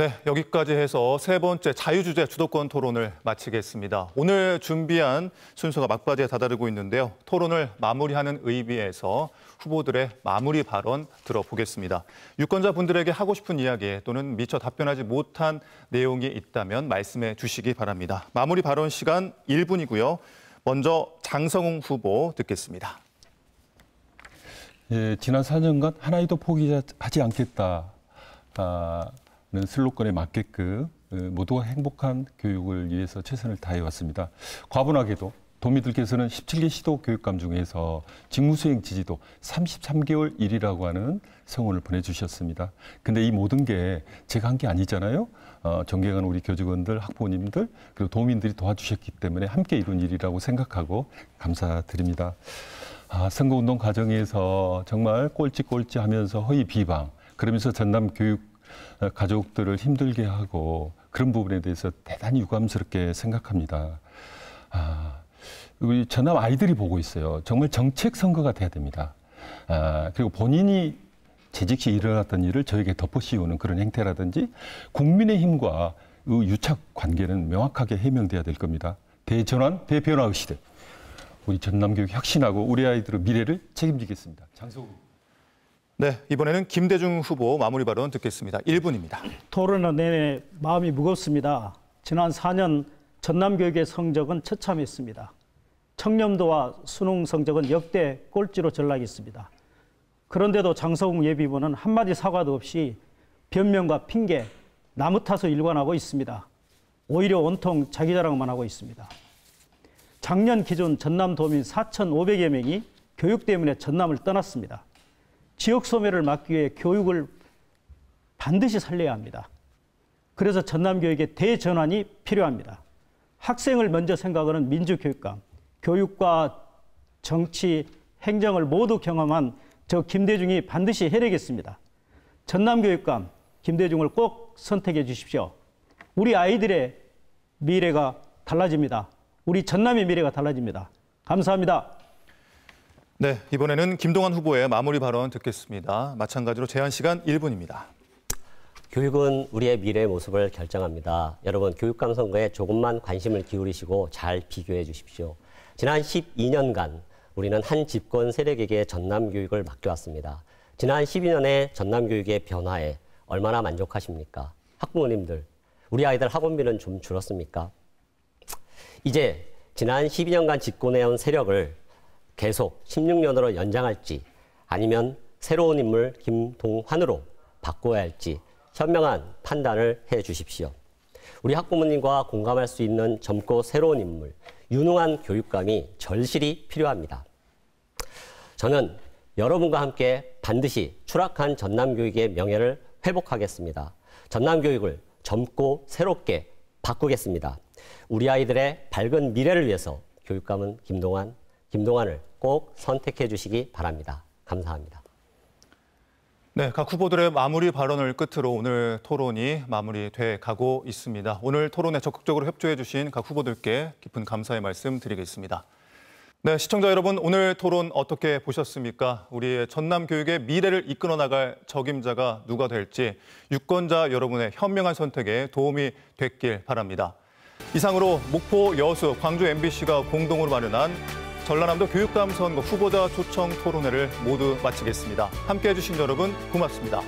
S1: 네, 여기까지 해서 세 번째 자유주제 주도권 토론을 마치겠습니다. 오늘 준비한 순서가 막바지에 다다르고 있는데요. 토론을 마무리하는 의미에서 후보들의 마무리 발언 들어보겠습니다. 유권자분들에게 하고 싶은 이야기 또는 미처 답변하지 못한 내용이 있다면 말씀해 주시기 바랍니다. 마무리 발언 시간 1분이고요. 먼저 장성웅 후보 듣겠습니다.
S4: 예, 지난 4년간 하나도 포기하지 않겠다는 슬로건에 맞게끔 어, 모두가 행복한 교육을 위해서 최선을 다해 왔습니다. 과분하게도 도민들께서는 17개 시도 교육감 중에서 직무수행 지지도 33개월 일이라고 하는 성원을 보내주셨습니다. 근데 이 모든 게 제가 한 게 아니잖아요. 어, 존경하는 우리 교직원들, 학부모님들, 그리고 도민들이 도와주셨기 때문에 함께 이룬 일이라고 생각하고 감사드립니다. 아, 선거운동 과정에서 정말 꼴찌꼴찌 하면서 허위 비방, 그러면서 전남 교육 어, 가족들을 힘들게 하고 그런 부분에 대해서 대단히 유감스럽게 생각합니다. 아, 우리 전남 아이들이 보고 있어요. 정말 정책 선거가 돼야 됩니다. 아, 그리고 본인이 재직 시 일어났던 일을 저에게 덮어씌우는 그런 행태라든지 국민의힘과 의 유착 관계는 명확하게 해명돼야 될 겁니다. 대전환, 대변화의 시대. 우리 전남교육 혁신하고 우리 아이들의 미래를 책임지겠습니다. 장소우.
S1: 네, 이번에는 김대중 후보 마무리 발언 듣겠습니다. 1분입니다.
S3: 토론은 내내 마음이 무겁습니다. 지난 4년 전남 교육의 성적은 처참했습니다. 청렴도와 수능 성적은 역대 꼴찌로 전락했습니다. 그런데도 장성웅 예비부는 한마디 사과도 없이 변명과 핑계, 나무 탓을 일관하고 있습니다. 오히려 온통 자기 자랑만 하고 있습니다. 작년 기준 전남 도민 4,500여 명이 교육 때문에 전남을 떠났습니다. 지역 소멸을 막기 위해 교육을 반드시 살려야 합니다. 그래서 전남 교육의 대전환이 필요합니다. 학생을 먼저 생각하는 민주교육감, 교육과 정치, 행정을 모두 경험한 저 김대중이 반드시 해내겠습니다. 전남 교육감 김대중을 꼭 선택해 주십시오. 우리 아이들의 미래가 달라집니다. 우리 전남의 미래가 달라집니다. 감사합니다.
S1: 네, 이번에는 김동완 후보의 마무리 발언 듣겠습니다. 마찬가지로 제한 시간 1분입니다.
S2: 교육은 우리의 미래의 모습을 결정합니다. 여러분, 교육감 선거에 조금만 관심을 기울이시고 잘 비교해 주십시오. 지난 12년간 우리는 한 집권 세력에게 전남 교육을 맡겨왔습니다. 지난 12년의 전남 교육의 변화에 얼마나 만족하십니까? 학부모님들, 우리 아이들 학원비는 좀 줄었습니까? 이제 지난 12년간 집권해온 세력을 계속 16년으로 연장할지 아니면 새로운 인물 김동환으로 바꿔야 할지 현명한 판단을 해 주십시오. 우리 학부모님과 공감할 수 있는 젊고 새로운 인물, 유능한 교육감이 절실히 필요합니다. 저는 여러분과 함께 반드시 추락한 전남교육의 명예를 회복하겠습니다. 전남교육을 젊고 새롭게 바꾸겠습니다. 우리 아이들의 밝은 미래를 위해서 교육감은 김동완, 김동완을 꼭 선택해 주시기 바랍니다. 감사합니다.
S1: 네, 각 후보들의 마무리 발언을 끝으로 오늘 토론이 마무리돼 가고 있습니다. 오늘 토론에 적극적으로 협조해 주신 각 후보들께 깊은 감사의 말씀 드리겠습니다. 네, 시청자 여러분, 오늘 토론 어떻게 보셨습니까? 우리의 전남 교육의 미래를 이끌어 나갈 적임자가 누가 될지 유권자 여러분의 현명한 선택에 도움이 됐길 바랍니다. 이상으로 목포, 여수, 광주 MBC가 공동으로 마련한 전라남도 교육감 선거 후보자 초청 토론회를 모두 마치겠습니다. 함께해 주신 여러분 고맙습니다.